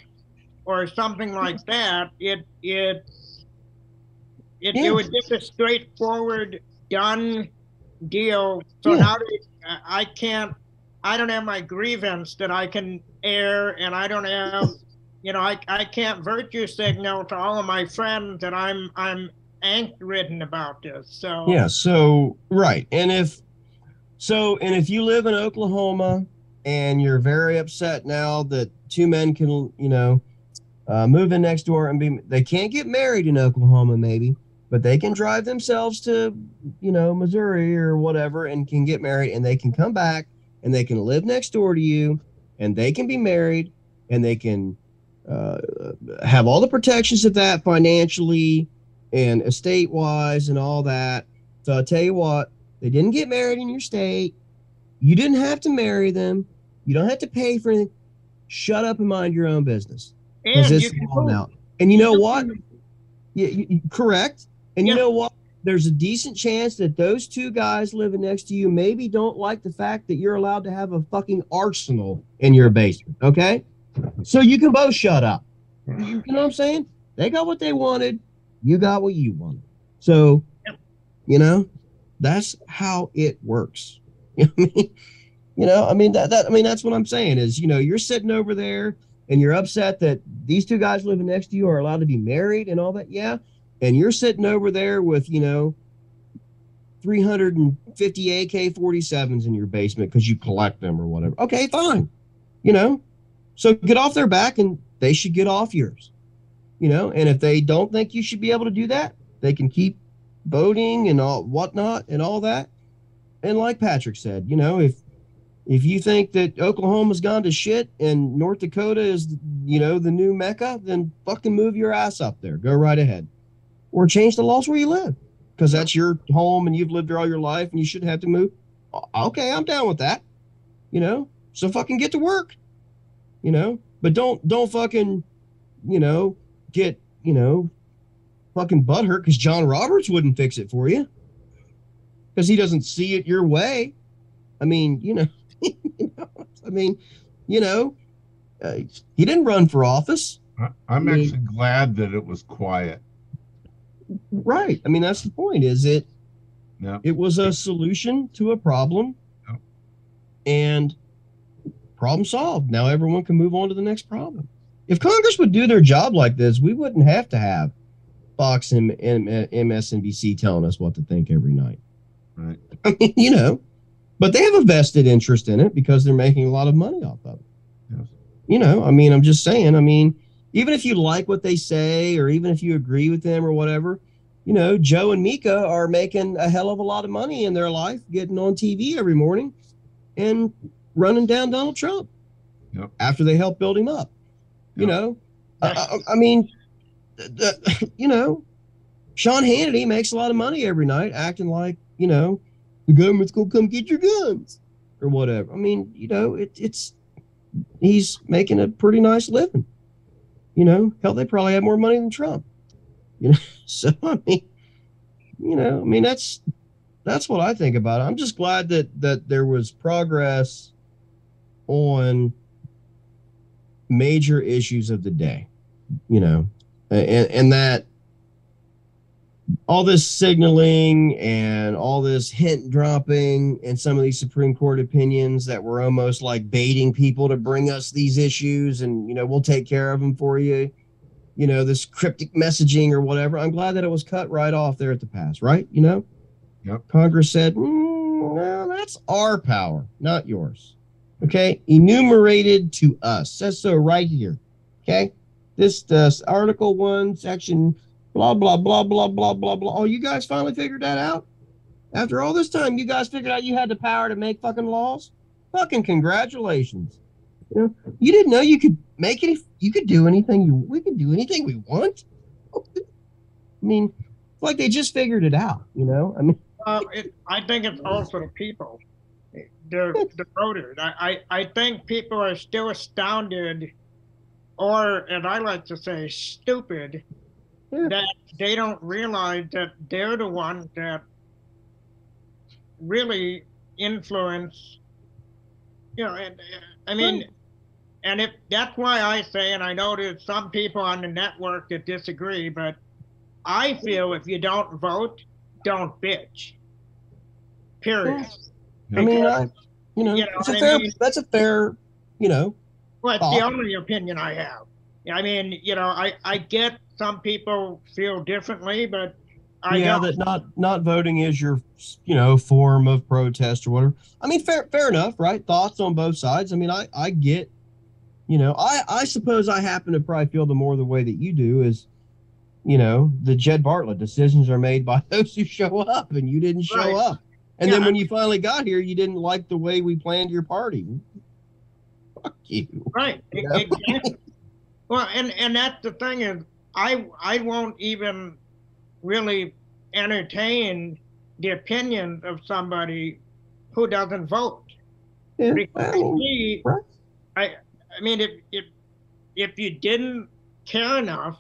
or something like that. It it's it, Yeah. it was just a straightforward done deal. So Yeah. now I I can't, I don't have my grievance that I can air, and I don't have, you know, I, I can't virtue signal to all of my friends that I'm I'm angst ridden about this. So Yeah. So right, and if so, and if you live in Oklahoma and you're very upset now that two men can, you know, uh, move in next door and be, they can't get married in Oklahoma, maybe, but they can drive themselves to, you know, Missouri or whatever and can get married and they can come back and they can live next door to you and they can be married and they can uh, have all the protections of that financially and estate wise and all that. So I'll tell you what, they didn't get married in your state. You didn't have to marry them. You don't have to pay for anything. Shut up and mind your own business. And it's you can move. And you know what? Yeah, you, you- correct. And you know what? There's a decent chance that those two guys living next to you maybe don't like the fact that you're allowed to have a fucking arsenal in your basement. Okay? So you can both shut up. You know what I'm saying? They got what they wanted. You got what you wanted. So, Yep. you know, that's how it works. You know I mean? You know, I mean that, that I mean that's what I'm saying is, you know, you're sitting over there and you're upset that these two guys living next to you are allowed to be married and all that. Yeah. And you're sitting over there with, you know, 350 AK 47s in your basement because you collect them or whatever. Okay, fine. You know, so get off their back and they should get off yours. You know, and if they don't think you should be able to do that, they can keep voting and all whatnot and all that. And like Patrick said, you know, if if you think that Oklahoma's gone to shit and North Dakota is, you know, the new mecca, then fucking move your ass up there. Go right ahead, or change the laws where you live, because that's your home and you've lived there all your life and you shouldn't have to move. Okay, I'm down with that. You know, so fucking get to work. You know, but don't don't fucking, you know, get you know, fucking butthurt because John Roberts wouldn't fix it for you because he doesn't see it your way. I mean, you know, you know, I mean, you know, uh, he didn't run for office, I, I'm mean- actually glad that it was quiet. right? I mean, that's the point. Is it? Yeah. It was a solution to a problem, Yeah. and problem solved. Now everyone can move on to the next problem. If Congress would do their job like this, we wouldn't have to have Fox and, MSNBC telling us what to think every night. Right. I mean, you know, but they have a vested interest in it because they're making a lot of money off of it. Yes. You know, I mean, I'm just saying, I mean, even if you like what they say or even if you agree with them or whatever, you know, Joe and Mika are making a hell of a lot of money in their life getting on TV every morning and running down Donald Trump Yep. after they help build him up. You know, I, I, mean, th- th- you know, Sean Hannity makes a lot of money every night acting like, you know, the government's going to come get your guns or whatever. I mean, you know, it, it's, he's making a pretty nice living. You know, hell, they probably have more money than Trump. You know, so I mean, you know, I mean that's that's what I think about it. I'm just glad that that there was progress on major issues of the day. You know, and and that all this signaling and all this hint dropping and some of these Supreme Court opinions that were almost like baiting people to bring us these issues and, you know, we'll take care of them for you. You know, this cryptic messaging or whatever. I'm glad that it was cut right off there at the pass, right? You know? Yep. Congress said, mm, well, that's our power, not yours. Okay. Enumerated to us. Says so right here. Okay. This Article 1, Section blah blah blah blah blah blah blah. Oh, you guys finally figured that out? After all this time, you guys figured out you had the power to make fucking laws? Fucking congratulations. You know, you didn't know you could make any you could do anything you we could do anything we want. I mean, like they just figured it out, you know? I mean Uh, it, I think it's also the people, the the voters. I, I, I think people are still astounded, or and I like to say stupid, Yeah. that they don't realize that they're the ones that really influence. You know, and I mean, Right. and if that's why I say, and I know there's some people on the network that disagree, but I feel if you don't vote, don't bitch. Period. I mean, I, you know, You know it's a what I fair mean? that's a fair, you know, Well, it's the only opinion I have. I mean, you know, I, I get some people feel differently, but I yeah, don't. that not not voting is your you know form of protest or whatever. I mean, fair fair enough, right? Thoughts on both sides. I mean, I I get, you know, I I suppose I happen to probably feel the more the way that you do is, you know, the Jed Bartlet decisions are made by those who show up, and you didn't show Right. up. And then when you finally got here, you didn't like the way we planned your party. Fuck you. Right. Yeah. Exactly. well, and and that's the thing is, I I won't even really entertain the opinion of somebody who doesn't vote. Yeah, Because I mean, me, right. I I mean if if if you didn't care enough,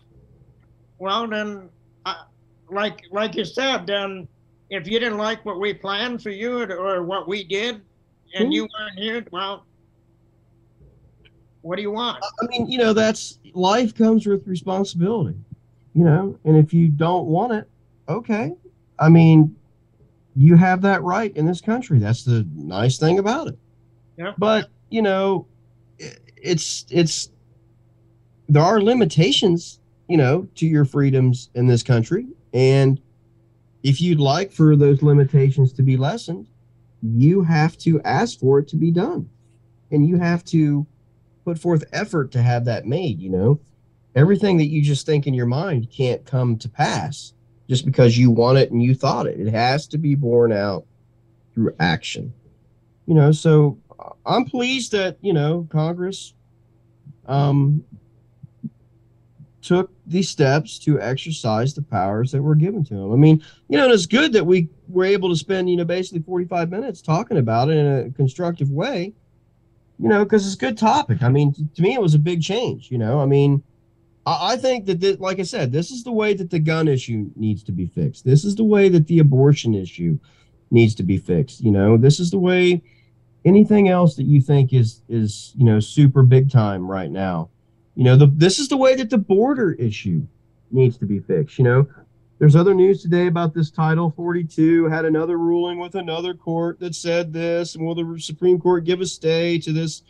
well then, uh, like like you said, then if you didn't like what we planned for you or, what we did, and Mhm. you weren't here, well, what do you want? I mean, you know, that's life comes with responsibility, you know, and if you don't want it, okay. I mean, you have that right in this country. That's the nice thing about it. Yeah. But, you know, it's, it's, there are limitations, you know, to your freedoms in this country. And if you'd like for those limitations to be lessened, you have to ask for it to be done. And you have to, put forth effort to have that made you know? Everything that you just think in your mind can't come to pass just because you want it and you thought it. It has to be borne out through action. You know so uh, i'm pleased that you know congress um took these steps to exercise the powers that were given to him. i mean you know it's good that we were able to spend you know basically 45 minutes talking about it in a constructive way you know, because it's a good topic. I mean, to me, it was a big change. You know, I mean, I, I think that, this, like I said, this is the way that the gun issue needs to be fixed. This is the way that the abortion issue needs to be fixed. You know, this is the way anything else that you think is is you know super big time right now. You know, the this is the way that the border issue needs to be fixed. You know, there's other news today about this Title 42 had another ruling with another court that said this, and will the Supreme Court give a stay to this?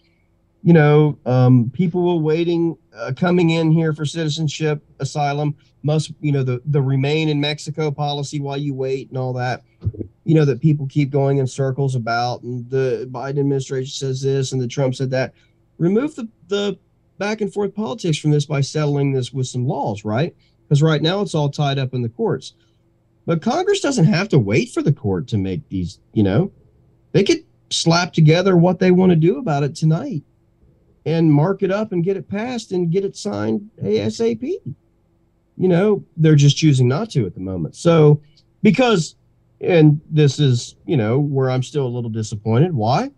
You know, um, people waiting, uh, coming in here for citizenship, asylum must, you know, the the remain in Mexico policy while you wait and all that. You know that people keep going in circles about, and the Biden administration says this, and the Trump said that. Remove the the back and forth politics from this by settling this with some laws, right? because right now it's all tied up in the courts. But Congress doesn't have to wait for the court to make these, you know, they could slap together what they want to do about it tonight and mark it up and get it passed and get it signed ASAP. You know, they're just choosing not to at the moment. So, because, and this is, you know, where I'm still a little disappointed. Why?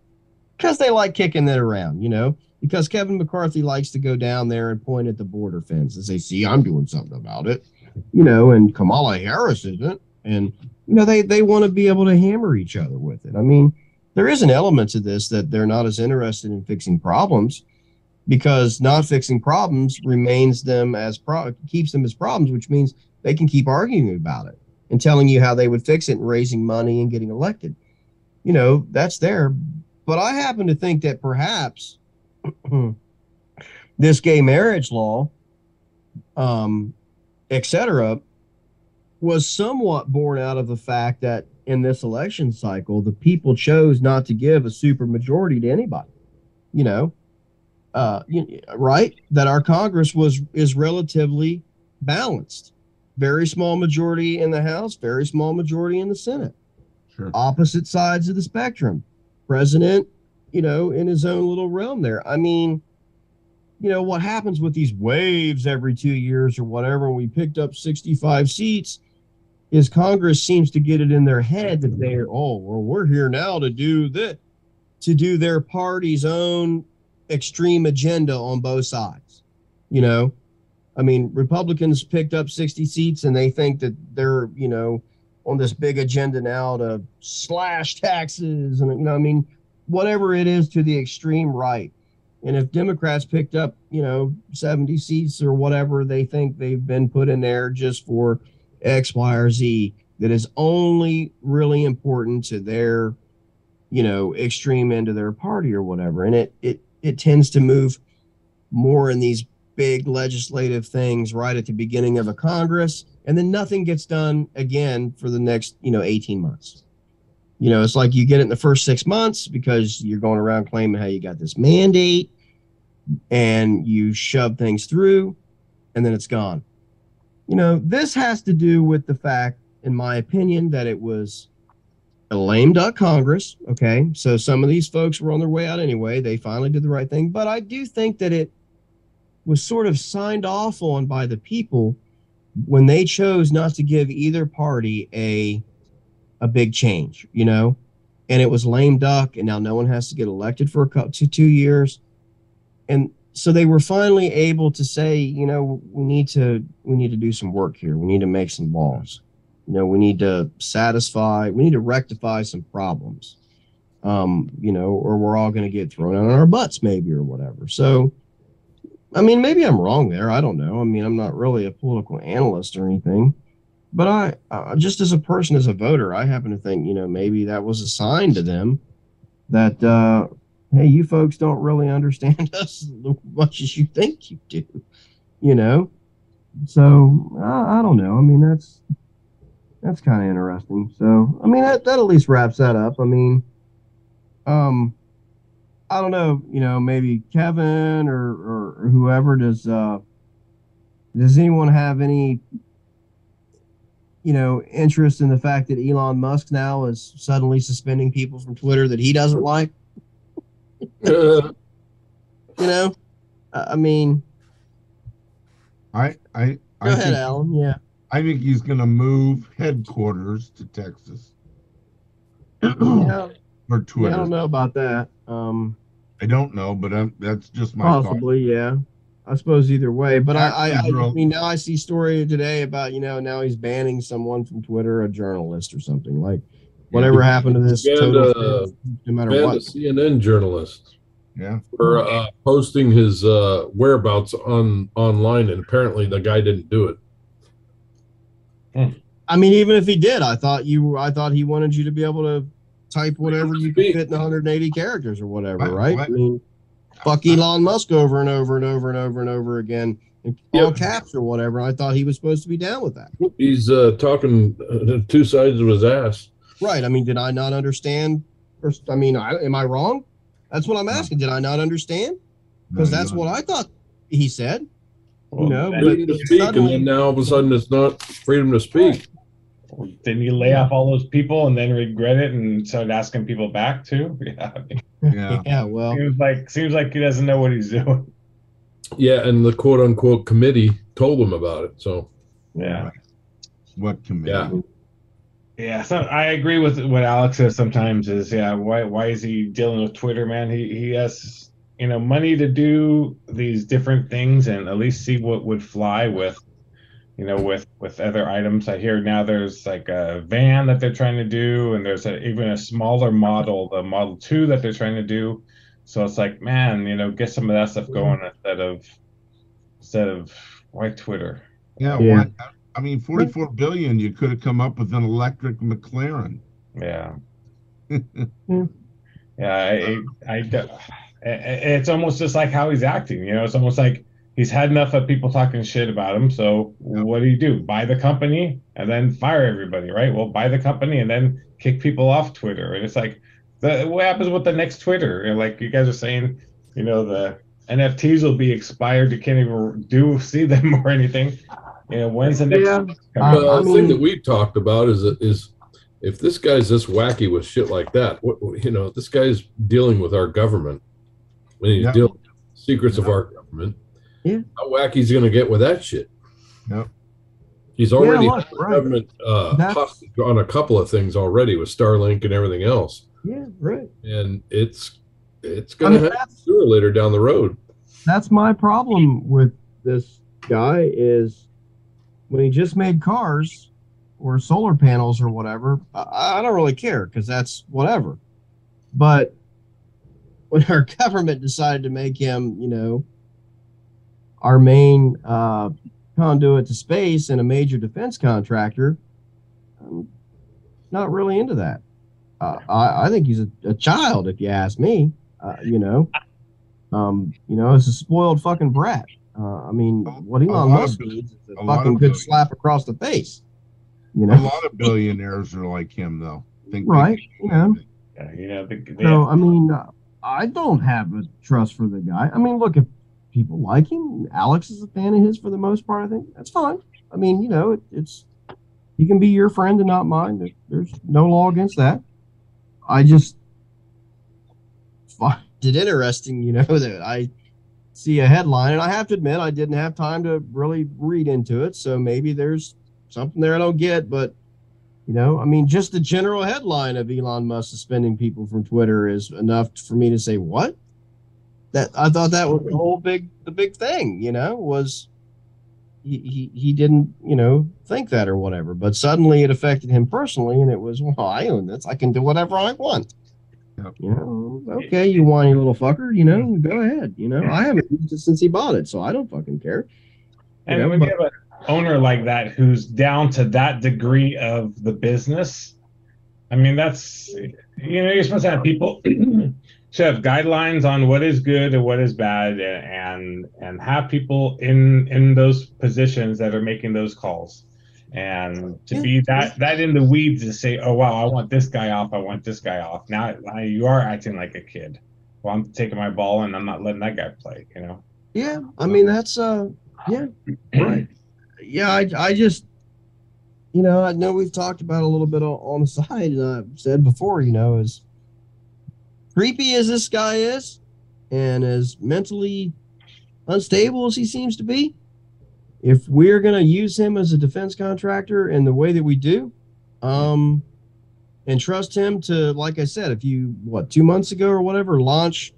Because they like kicking that around, you know. Because Kevin McCarthy likes to go down there and point at the border fence and say, "See, I'm doing something about it," you know, and Kamala Harris isn't, and you know they they want to be able to hammer each other with it. I mean, there is an element to this that they're not as interested in fixing problems because not fixing problems remains them as pro- keeps them as problems, which means they can keep arguing about it and telling you how they would fix it and raising money and getting elected. You know, that's there. But I happen to think that perhaps this gay marriage law, um, et cetera, was somewhat born out of the fact that in this election cycle, the people chose not to give a super majority to anybody. You know, uh, you- right? That our Congress was is relatively balanced. Very small majority in the House, very small majority in the Senate. Sure. Opposite sides of the spectrum. President, you know, in his own little realm there. I mean, you know, what happens with these waves every two years or whatever, we picked up 65 seats, is Congress seems to get it in their head that they're, oh, well, we're here now to do this, to do their party's own extreme agenda on both sides. You know, I mean, Republicans picked up 60 seats and they think that they're, you know, on this big agenda now to slash taxes and, you know, I mean, whatever it is to the extreme right. And if Democrats picked up, you know, 70 seats or whatever, they think they've been put in there just for X, Y, or Z that is only really important to their, you know, extreme end of their party or whatever. And it, it, it tends to move more in these big legislative things right at the beginning of a Congress, and then nothing gets done again for the next, you know, 18 months. You know, it's like you get it in the first six months because you're going around claiming how you got this mandate and you shove things through, and then it's gone. You know, this has to do with the fact, in my opinion, that it was a lame duck Congress. Okay. So some of these folks were on their way out anyway. They finally did the right thing. But I do think that it was sort of signed off on by the people when they chose not to give either party a a big change, you know, and it was lame duck, and now no one has to get elected for a couple to two years, and so they were finally able to say, you know, we need to we need to do some work here. We need to make some laws. You know, we need to satisfy, we need to rectify some problems. Um, you know, or we're all going to get thrown out on our butts, maybe, or whatever. So, I mean, maybe I'm wrong there. I don't know. I mean, I'm not really a political analyst or anything, but I, uh, just as a person, as a voter, I happen to think, you know, maybe that was a sign to them that, uh, hey, you folks don't really understand us as much as you think you do, you know. So I, I don't know. I mean, that's that's kind of interesting. So I mean, that that at least wraps that up. I mean, um, I don't know. You know, maybe Kevin or or whoever does. uh Does anyone have any? You know, interest in the fact that Elon Musk now is suddenly suspending people from Twitter that he doesn't like. Uh, You know, I I mean, I I go I ahead, think, Alan. Yeah. I think he's gonna move headquarters to Texas yeah. for Yeah, I don't know about that. Um, I don't know, but i that's just my thought. possibly, yeah. I suppose either way, but I, I, I, Actually, I bro- mean, now I see story today about you know now he's banning someone from Twitter, a journalist or something like whatever happened to this. Banned, total- uh, no matter banned a what. CNN journalist Yeah. for uh, posting his uh, whereabouts on online, and apparently the guy didn't do it. I mean, even if he did, I thought you, I thought he wanted you to be able to type whatever you could fit in 180 characters or whatever, What- right? I mean, fuck Elon Musk over and over and over and over and over again, in all caps or whatever. I thought he was supposed to be down with that. He's uh, talking uh, two sides of his ass. Right. I mean, did I not understand? Or, I mean, I, am I wrong? That's what I'm asking. Did I not understand? Because No, that's you what I thought he said. Well, know, then- but- Freedom to speak, and then now all of a sudden it's not freedom to speak. Didn't you lay off all those people and then regret it and started asking people back too? Yeah, I mean, Yeah. Yeah. Well, seems like seems like he doesn't know what he's doing. Yeah, and the quote unquote committee told him about it. So Yeah, What committee? Yeah. yeah. So I agree with what Alex says. Sometimes is yeah. Why why is he dealing with Twitter, man? He he has you know money to do these different things and at least see what would fly with you know with with other items. I hear now there's like a van that they're trying to do and there's a, even a smaller model the model 2 that they're trying to do. So it's like man you know get some of that stuff going instead of instead of why twitter. Yeah, Yeah. why- I mean, forty-four billion, you could have come up with an electric McLaren. yeah. Hmm. Yeah i i, i- i- it's almost just like how he's acting you know? It's almost like he's had enough of people talking shit about him so what do you do? Buy the company and then fire everybody right? Well buy the company and then kick people off twitter. And it's like the, what happens with the next twitter? And like you guys are saying you know the nfts will be expired. You can't even do see them or anything. You know when's the next Yeah. coming out? Well, I the thing mean- that we've talked about is is if this guy's this wacky with shit like that, what you know, this guy's dealing with our government. When he's Yeah. dealing with secrets of our government, Yeah. how wacky he's going to get with that shit? Yep. He's already look, had right. government uh, on a couple of things already with Starlink and everything else, Yeah, right. and it's it's I going to mean, happen sooner or later down the road. that's my problem with this guy is when he just made cars or solar panels or whatever, I, I don't really care because that's whatever. But when our government decided to make him, you know, our main uh, conduit to space and a major defense contractor, I'm not really into that. Uh, I, I think he's a, a child, if you ask me. Uh, you know, um, you know, it's a spoiled fucking brat. Uh, I mean, what A Elon Musk needs is a a fucking good slap across the face. You know, A lot of billionaires are like him, though. Think Right, can do yeah. Yeah, you know the, the, so I mean, uh, I don't have a trust for the guy. I mean, look, if people like him, Alex is a fan of his for the most part. I think that's fine. I mean, you know, it, it's he can be your friend and not mine. There- There's no law against that. I just find it interesting, you know, that I see a headline, and I have to admit, I didn't have time to really read into it. So maybe there's something there I don't get, but you know, I mean, just the general headline of Elon Musk suspending people from Twitter is enough for me to say, "What?" That I thought that was the whole big, the big thing. You know, was he he, he didn't you know think that or whatever, but suddenly it affected him personally, and it was, "Well, I own this. I can do whatever I want." Yep. You know, okay, you whiny little fucker. You know, go ahead. You know, I haven't used it since he bought it, so I don't fucking care. And You know, when but- you have an owner like that who's down to that degree of the business, I mean, that's you know, you're supposed to have people should have guidelines on what is good and what is bad, and and have people in in those positions that are making those calls. And to be that that in the weeds to say, oh wow, I want this guy off, I want this guy off. Now, now you are acting like a kid. Well, I'm taking my ball and I'm not letting that guy play. You know. Yeah, I mean that's uh, yeah, right. Yeah, I, I just, you know, I know we've talked about a little bit on, on the side, and I've said before, you know, as creepy as this guy is, and as mentally unstable as he seems to be, if we're gonna use him as a defense contractor in the way that we do, um, and trust him to, like I said, if you what two months ago or whatever, launch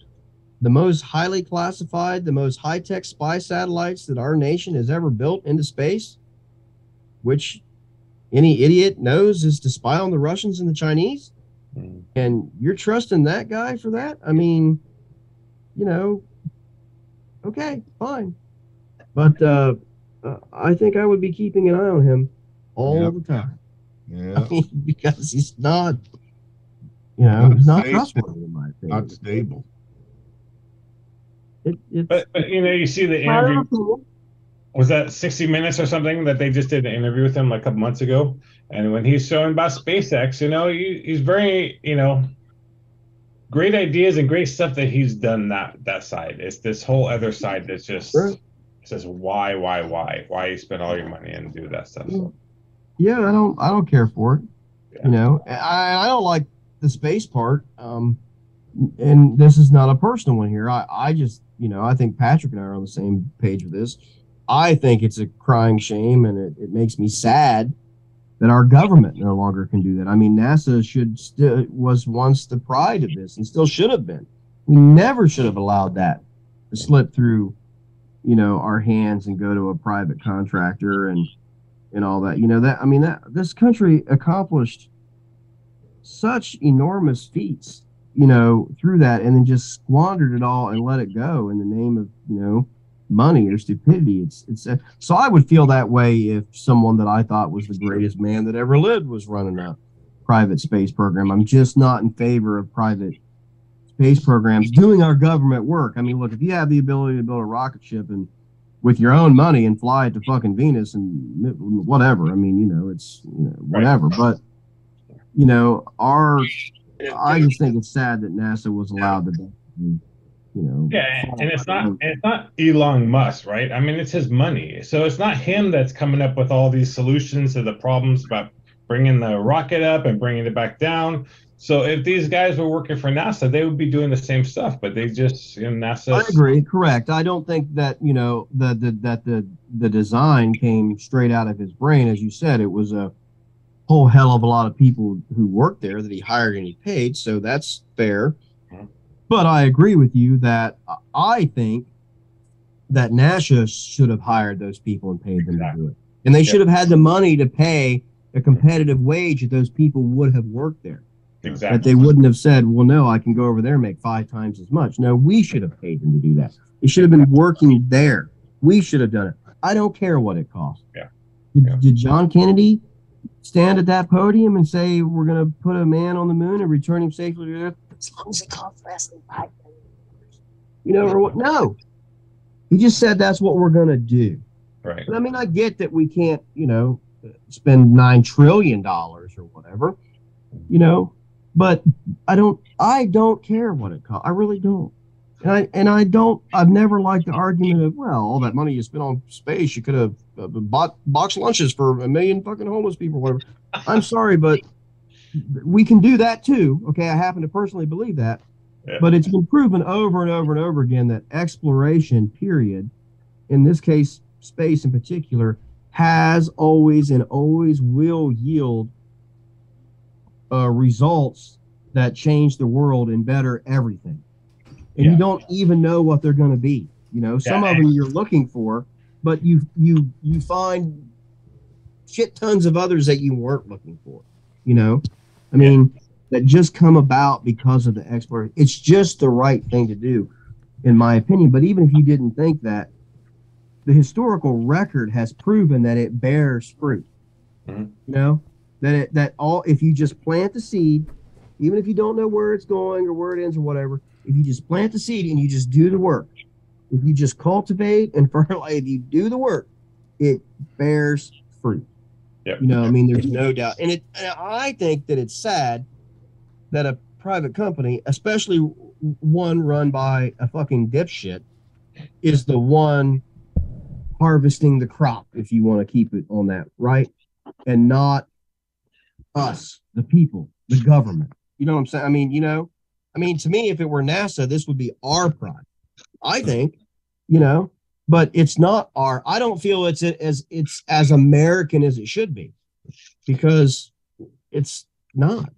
the most highly classified, the most high tech spy satellites that our nation has ever built into space, which any idiot knows is to spy on the Russians and the Chinese. Mm. And you're trusting that guy for that? I mean, you know, okay, fine. But uh, uh, I think I would be keeping an eye on him all Yep. the time. Yeah, I mean, because he's not, you know, Not he's not safe. trustworthy in my opinion. not stable. It, it's, But, but you know, you see the my interview. opinion. Was that 60 minutes or something that they just did an interview with him like a couple months ago and when he's showing about spacex you know he, he's very you know great ideas and great stuff that he's done that that side it's this whole other side that's just says why why why why you spend all your money and do that stuff so, yeah, I don't I don't care for it. Yeah. You know, I I don't like the space part. Um, and this is not a personal one here. I I just you know I think Patrick and I are on the same page with this. I think it's a crying shame, and it, it makes me sad that our government no longer can do that. I mean, NASA should still was once the pride of this, and still should have been. We never should have allowed that to slip through, you know, our hands and go to a private contractor and and all that. You know that I mean that this country accomplished such enormous feats, you know, through that and then just squandered it all and let it go in the name of, you know, money or stupidity. It's it's uh, so I would feel that way if someone that I thought was the greatest man that ever lived was running a private space program. I'm just not in favor of private space programs doing our government work. I mean, look, if you have the ability to build a rocket ship and with your own money and fly it to fucking Venus and whatever, I mean, you know, it's you know, whatever. But you know, our I just think it's sad that NASA was allowed to, you know. Yeah, and it's not and it's not Elon Musk, right? I mean, it's his money, so it's not him that's coming up with all these solutions to the problems about bringing the rocket up and bringing it back down. So if these guys were working for NASA, they would be doing the same stuff, but they just you know, NASA. I agree, correct. I don't think that you know the, the that the the design came straight out of his brain, as you said. It was a whole hell of a lot of people who worked there that he hired and he paid, so that's fair. But I agree with you that I think that NASA should have hired those people and paid them to do it, and they Yeah. should have had the money to pay a competitive wage that those people would have worked there Exactly. that they wouldn't have said, "Well, no, I can go over there and make five times as much." No, we should have paid them to do that. It should have been working there. We should have done it. I don't care what it cost. Yeah. Did, Yeah. did John Kennedy stand at that podium and say, "We're going to put a man on the moon and return him safely to Earth as long as it costs less than five million dollars"? You know, or what? No. He just said that's what we're going to do. Right. But I mean, I get that we can't, you know, spend nine trillion dollars or whatever, you know, but I don't, I don't care what it costs. I really don't. And I, and I don't, I've never liked the argument of, well, all that money you spent on space, you could have uh, bought box lunches for a million fucking homeless people, or whatever. I'm sorry, but we can do that too. Okay. I happen to personally believe that. Yeah. But it's been proven over and over and over again that exploration, period, in this case, space in particular, has always and always will yield uh, results that change the world and better everything. And Yeah. you don't even know what they're going to be. You know, some Yeah. of them you're looking for, but you you you find shit tons of others that you weren't looking for. You know, I mean, that just come about because of the exploration. It's just the right thing to do, in my opinion. But even if you didn't think that, the historical record has proven that it bears fruit. Mhm. You know that it that all if you just plant the seed, even if you don't know where it's going or where it ends or whatever, if you just plant the seed and you just do the work, if you just cultivate and fertilize, if you do the work, it bears fruit. Yep. You know, I mean, there's no doubt, and it. And I think that it's sad that a private company, especially one run by a fucking dipshit, is the one harvesting the crop, if you want to keep it on that, right? And not us, the people, the government. You know what I'm saying? I mean, you know, I mean, to me, if it were NASA, this would be our pride. I think, you know, but it's not our. I don't feel it's as it's as American as it should be, because it's not.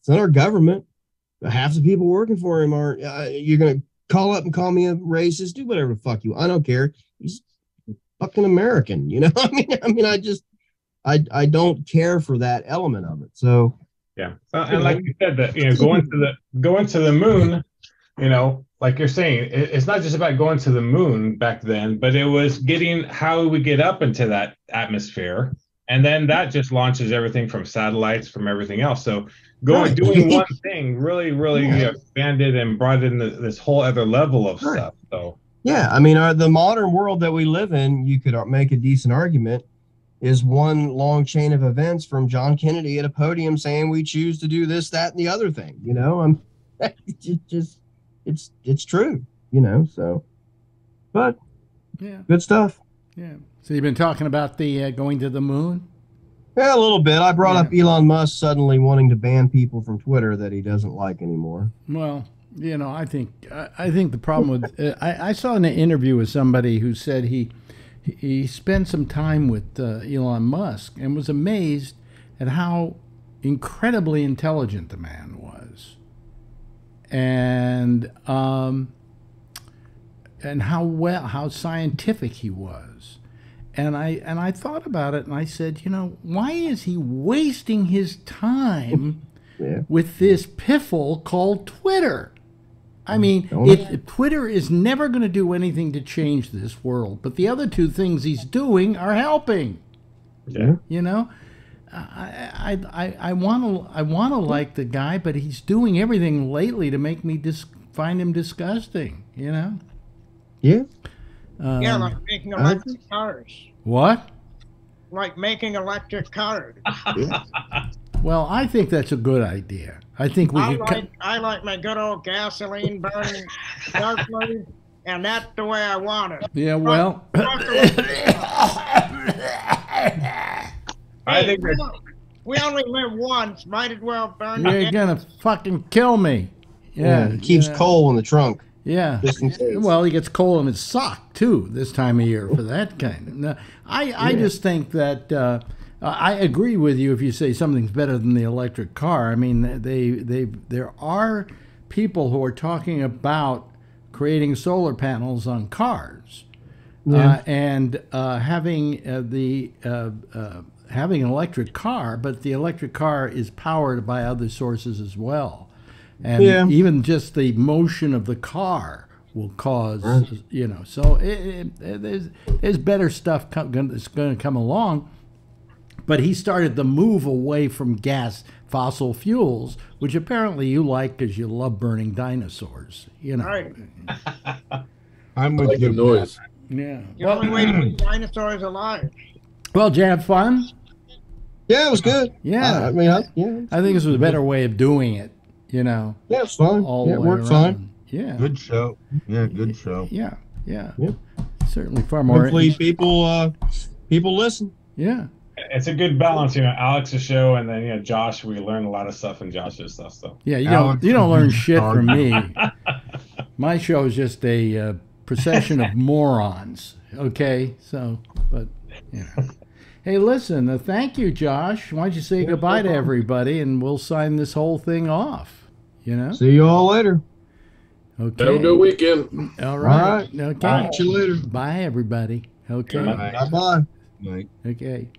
It's not our government. Half the people working for him are. Uh, you're gonna call up and call me a racist. Do whatever the fuck you. I don't care. He's fucking American. You know. I mean. I mean. I just. I. I don't care for that element of it. So. Yeah, and like you said, that you know, going to the going to the moon, you know, like you're saying, it's not just about going to the moon back then, but it was getting how we get up into that atmosphere, and then that mm-hmm. just launches everything from satellites, from everything else. So going doing one thing really, really Yeah. you know, expanded and brought in the, this whole other level of Right. stuff. So Yeah, I mean, our, the modern world that we live in, you could make a decent argument, is one long chain of events from John Kennedy at a podium saying we choose to do this, that, and the other thing. You know, I'm just it's it's true. You know, so but Yeah, good stuff. yeah. So you've been talking about the uh, going to the moon. Yeah, a little bit. I brought up Elon Musk suddenly wanting to ban people from Twitter that he doesn't like anymore. Well, you know, I think I, I think the problem with uh, I, I saw an interview with somebody who said he he spent some time with uh, Elon Musk and was amazed at how incredibly intelligent the man was. And um, and how well how scientific he was. And I and I thought about it and I said, you know, why is he wasting his time Yeah. with this piffle called Twitter? I mean, it, Twitter is never going to do anything to change this world, but the other two things he's doing are helping. Yeah. You know, I I I, I want to I want to like the guy, but he's doing everything lately to make me dis- find him disgusting. You know. Yeah. Um, yeah, like making I electric cars. what? Like making electric cars. yeah. Well, I think that's a good idea. I think we I could. co- like I like my good old gasoline burning Tesla, and that's the way I want it. yeah. Well. I Hey, think we, that we only live once. Might as well burn You're it. gonna fucking kill me. Yeah. It keeps yeah, coal in the trunk. Yeah. just in case. Well, he gets coal in his sock too this time of year for that kind. Of, no, I I just think that uh, I agree with you if you say something's better than the electric car. I mean, they they there are people who are talking about creating solar panels on cars. Uh, and uh, having uh, the uh, uh, having an electric car, but the electric car is powered by other sources as well, and Yeah. even just the motion of the car will cause you know. So it, it, there's there's better stuff co- that's going to come along, but he started the move away from gas fossil fuels, which apparently you like because you love burning dinosaurs. You know, Right. I'm with like you. the noise. yeah. The only way to keep dinosaurs alive. Well, did you have fun? Yeah, it was good. Yeah. I, I mean, I, yeah, I think this was a better way of doing it, you know, yeah, it's fine. all yeah, it worked around. fine. Yeah. Good show. Yeah, good show. Yeah. Yeah. Yep. Certainly far more. Hopefully, people uh, people listen. yeah. it's a good balance, you know. Alex's show, and then you know Josh. We learn a lot of stuff in Josh's stuff. So Yeah. You Alex don't, you don't learn shit from me. My show is just a uh, procession of morons. Okay. So, but, you know. Hey, listen, uh, thank you, Josh. Why don't you say goodbye to everybody and we'll sign this whole thing off? You know? See you all later. Okay. Have a good weekend. All right. All Okay. Catch you later. Bye, everybody. Okay. Bye. Bye bye. Okay.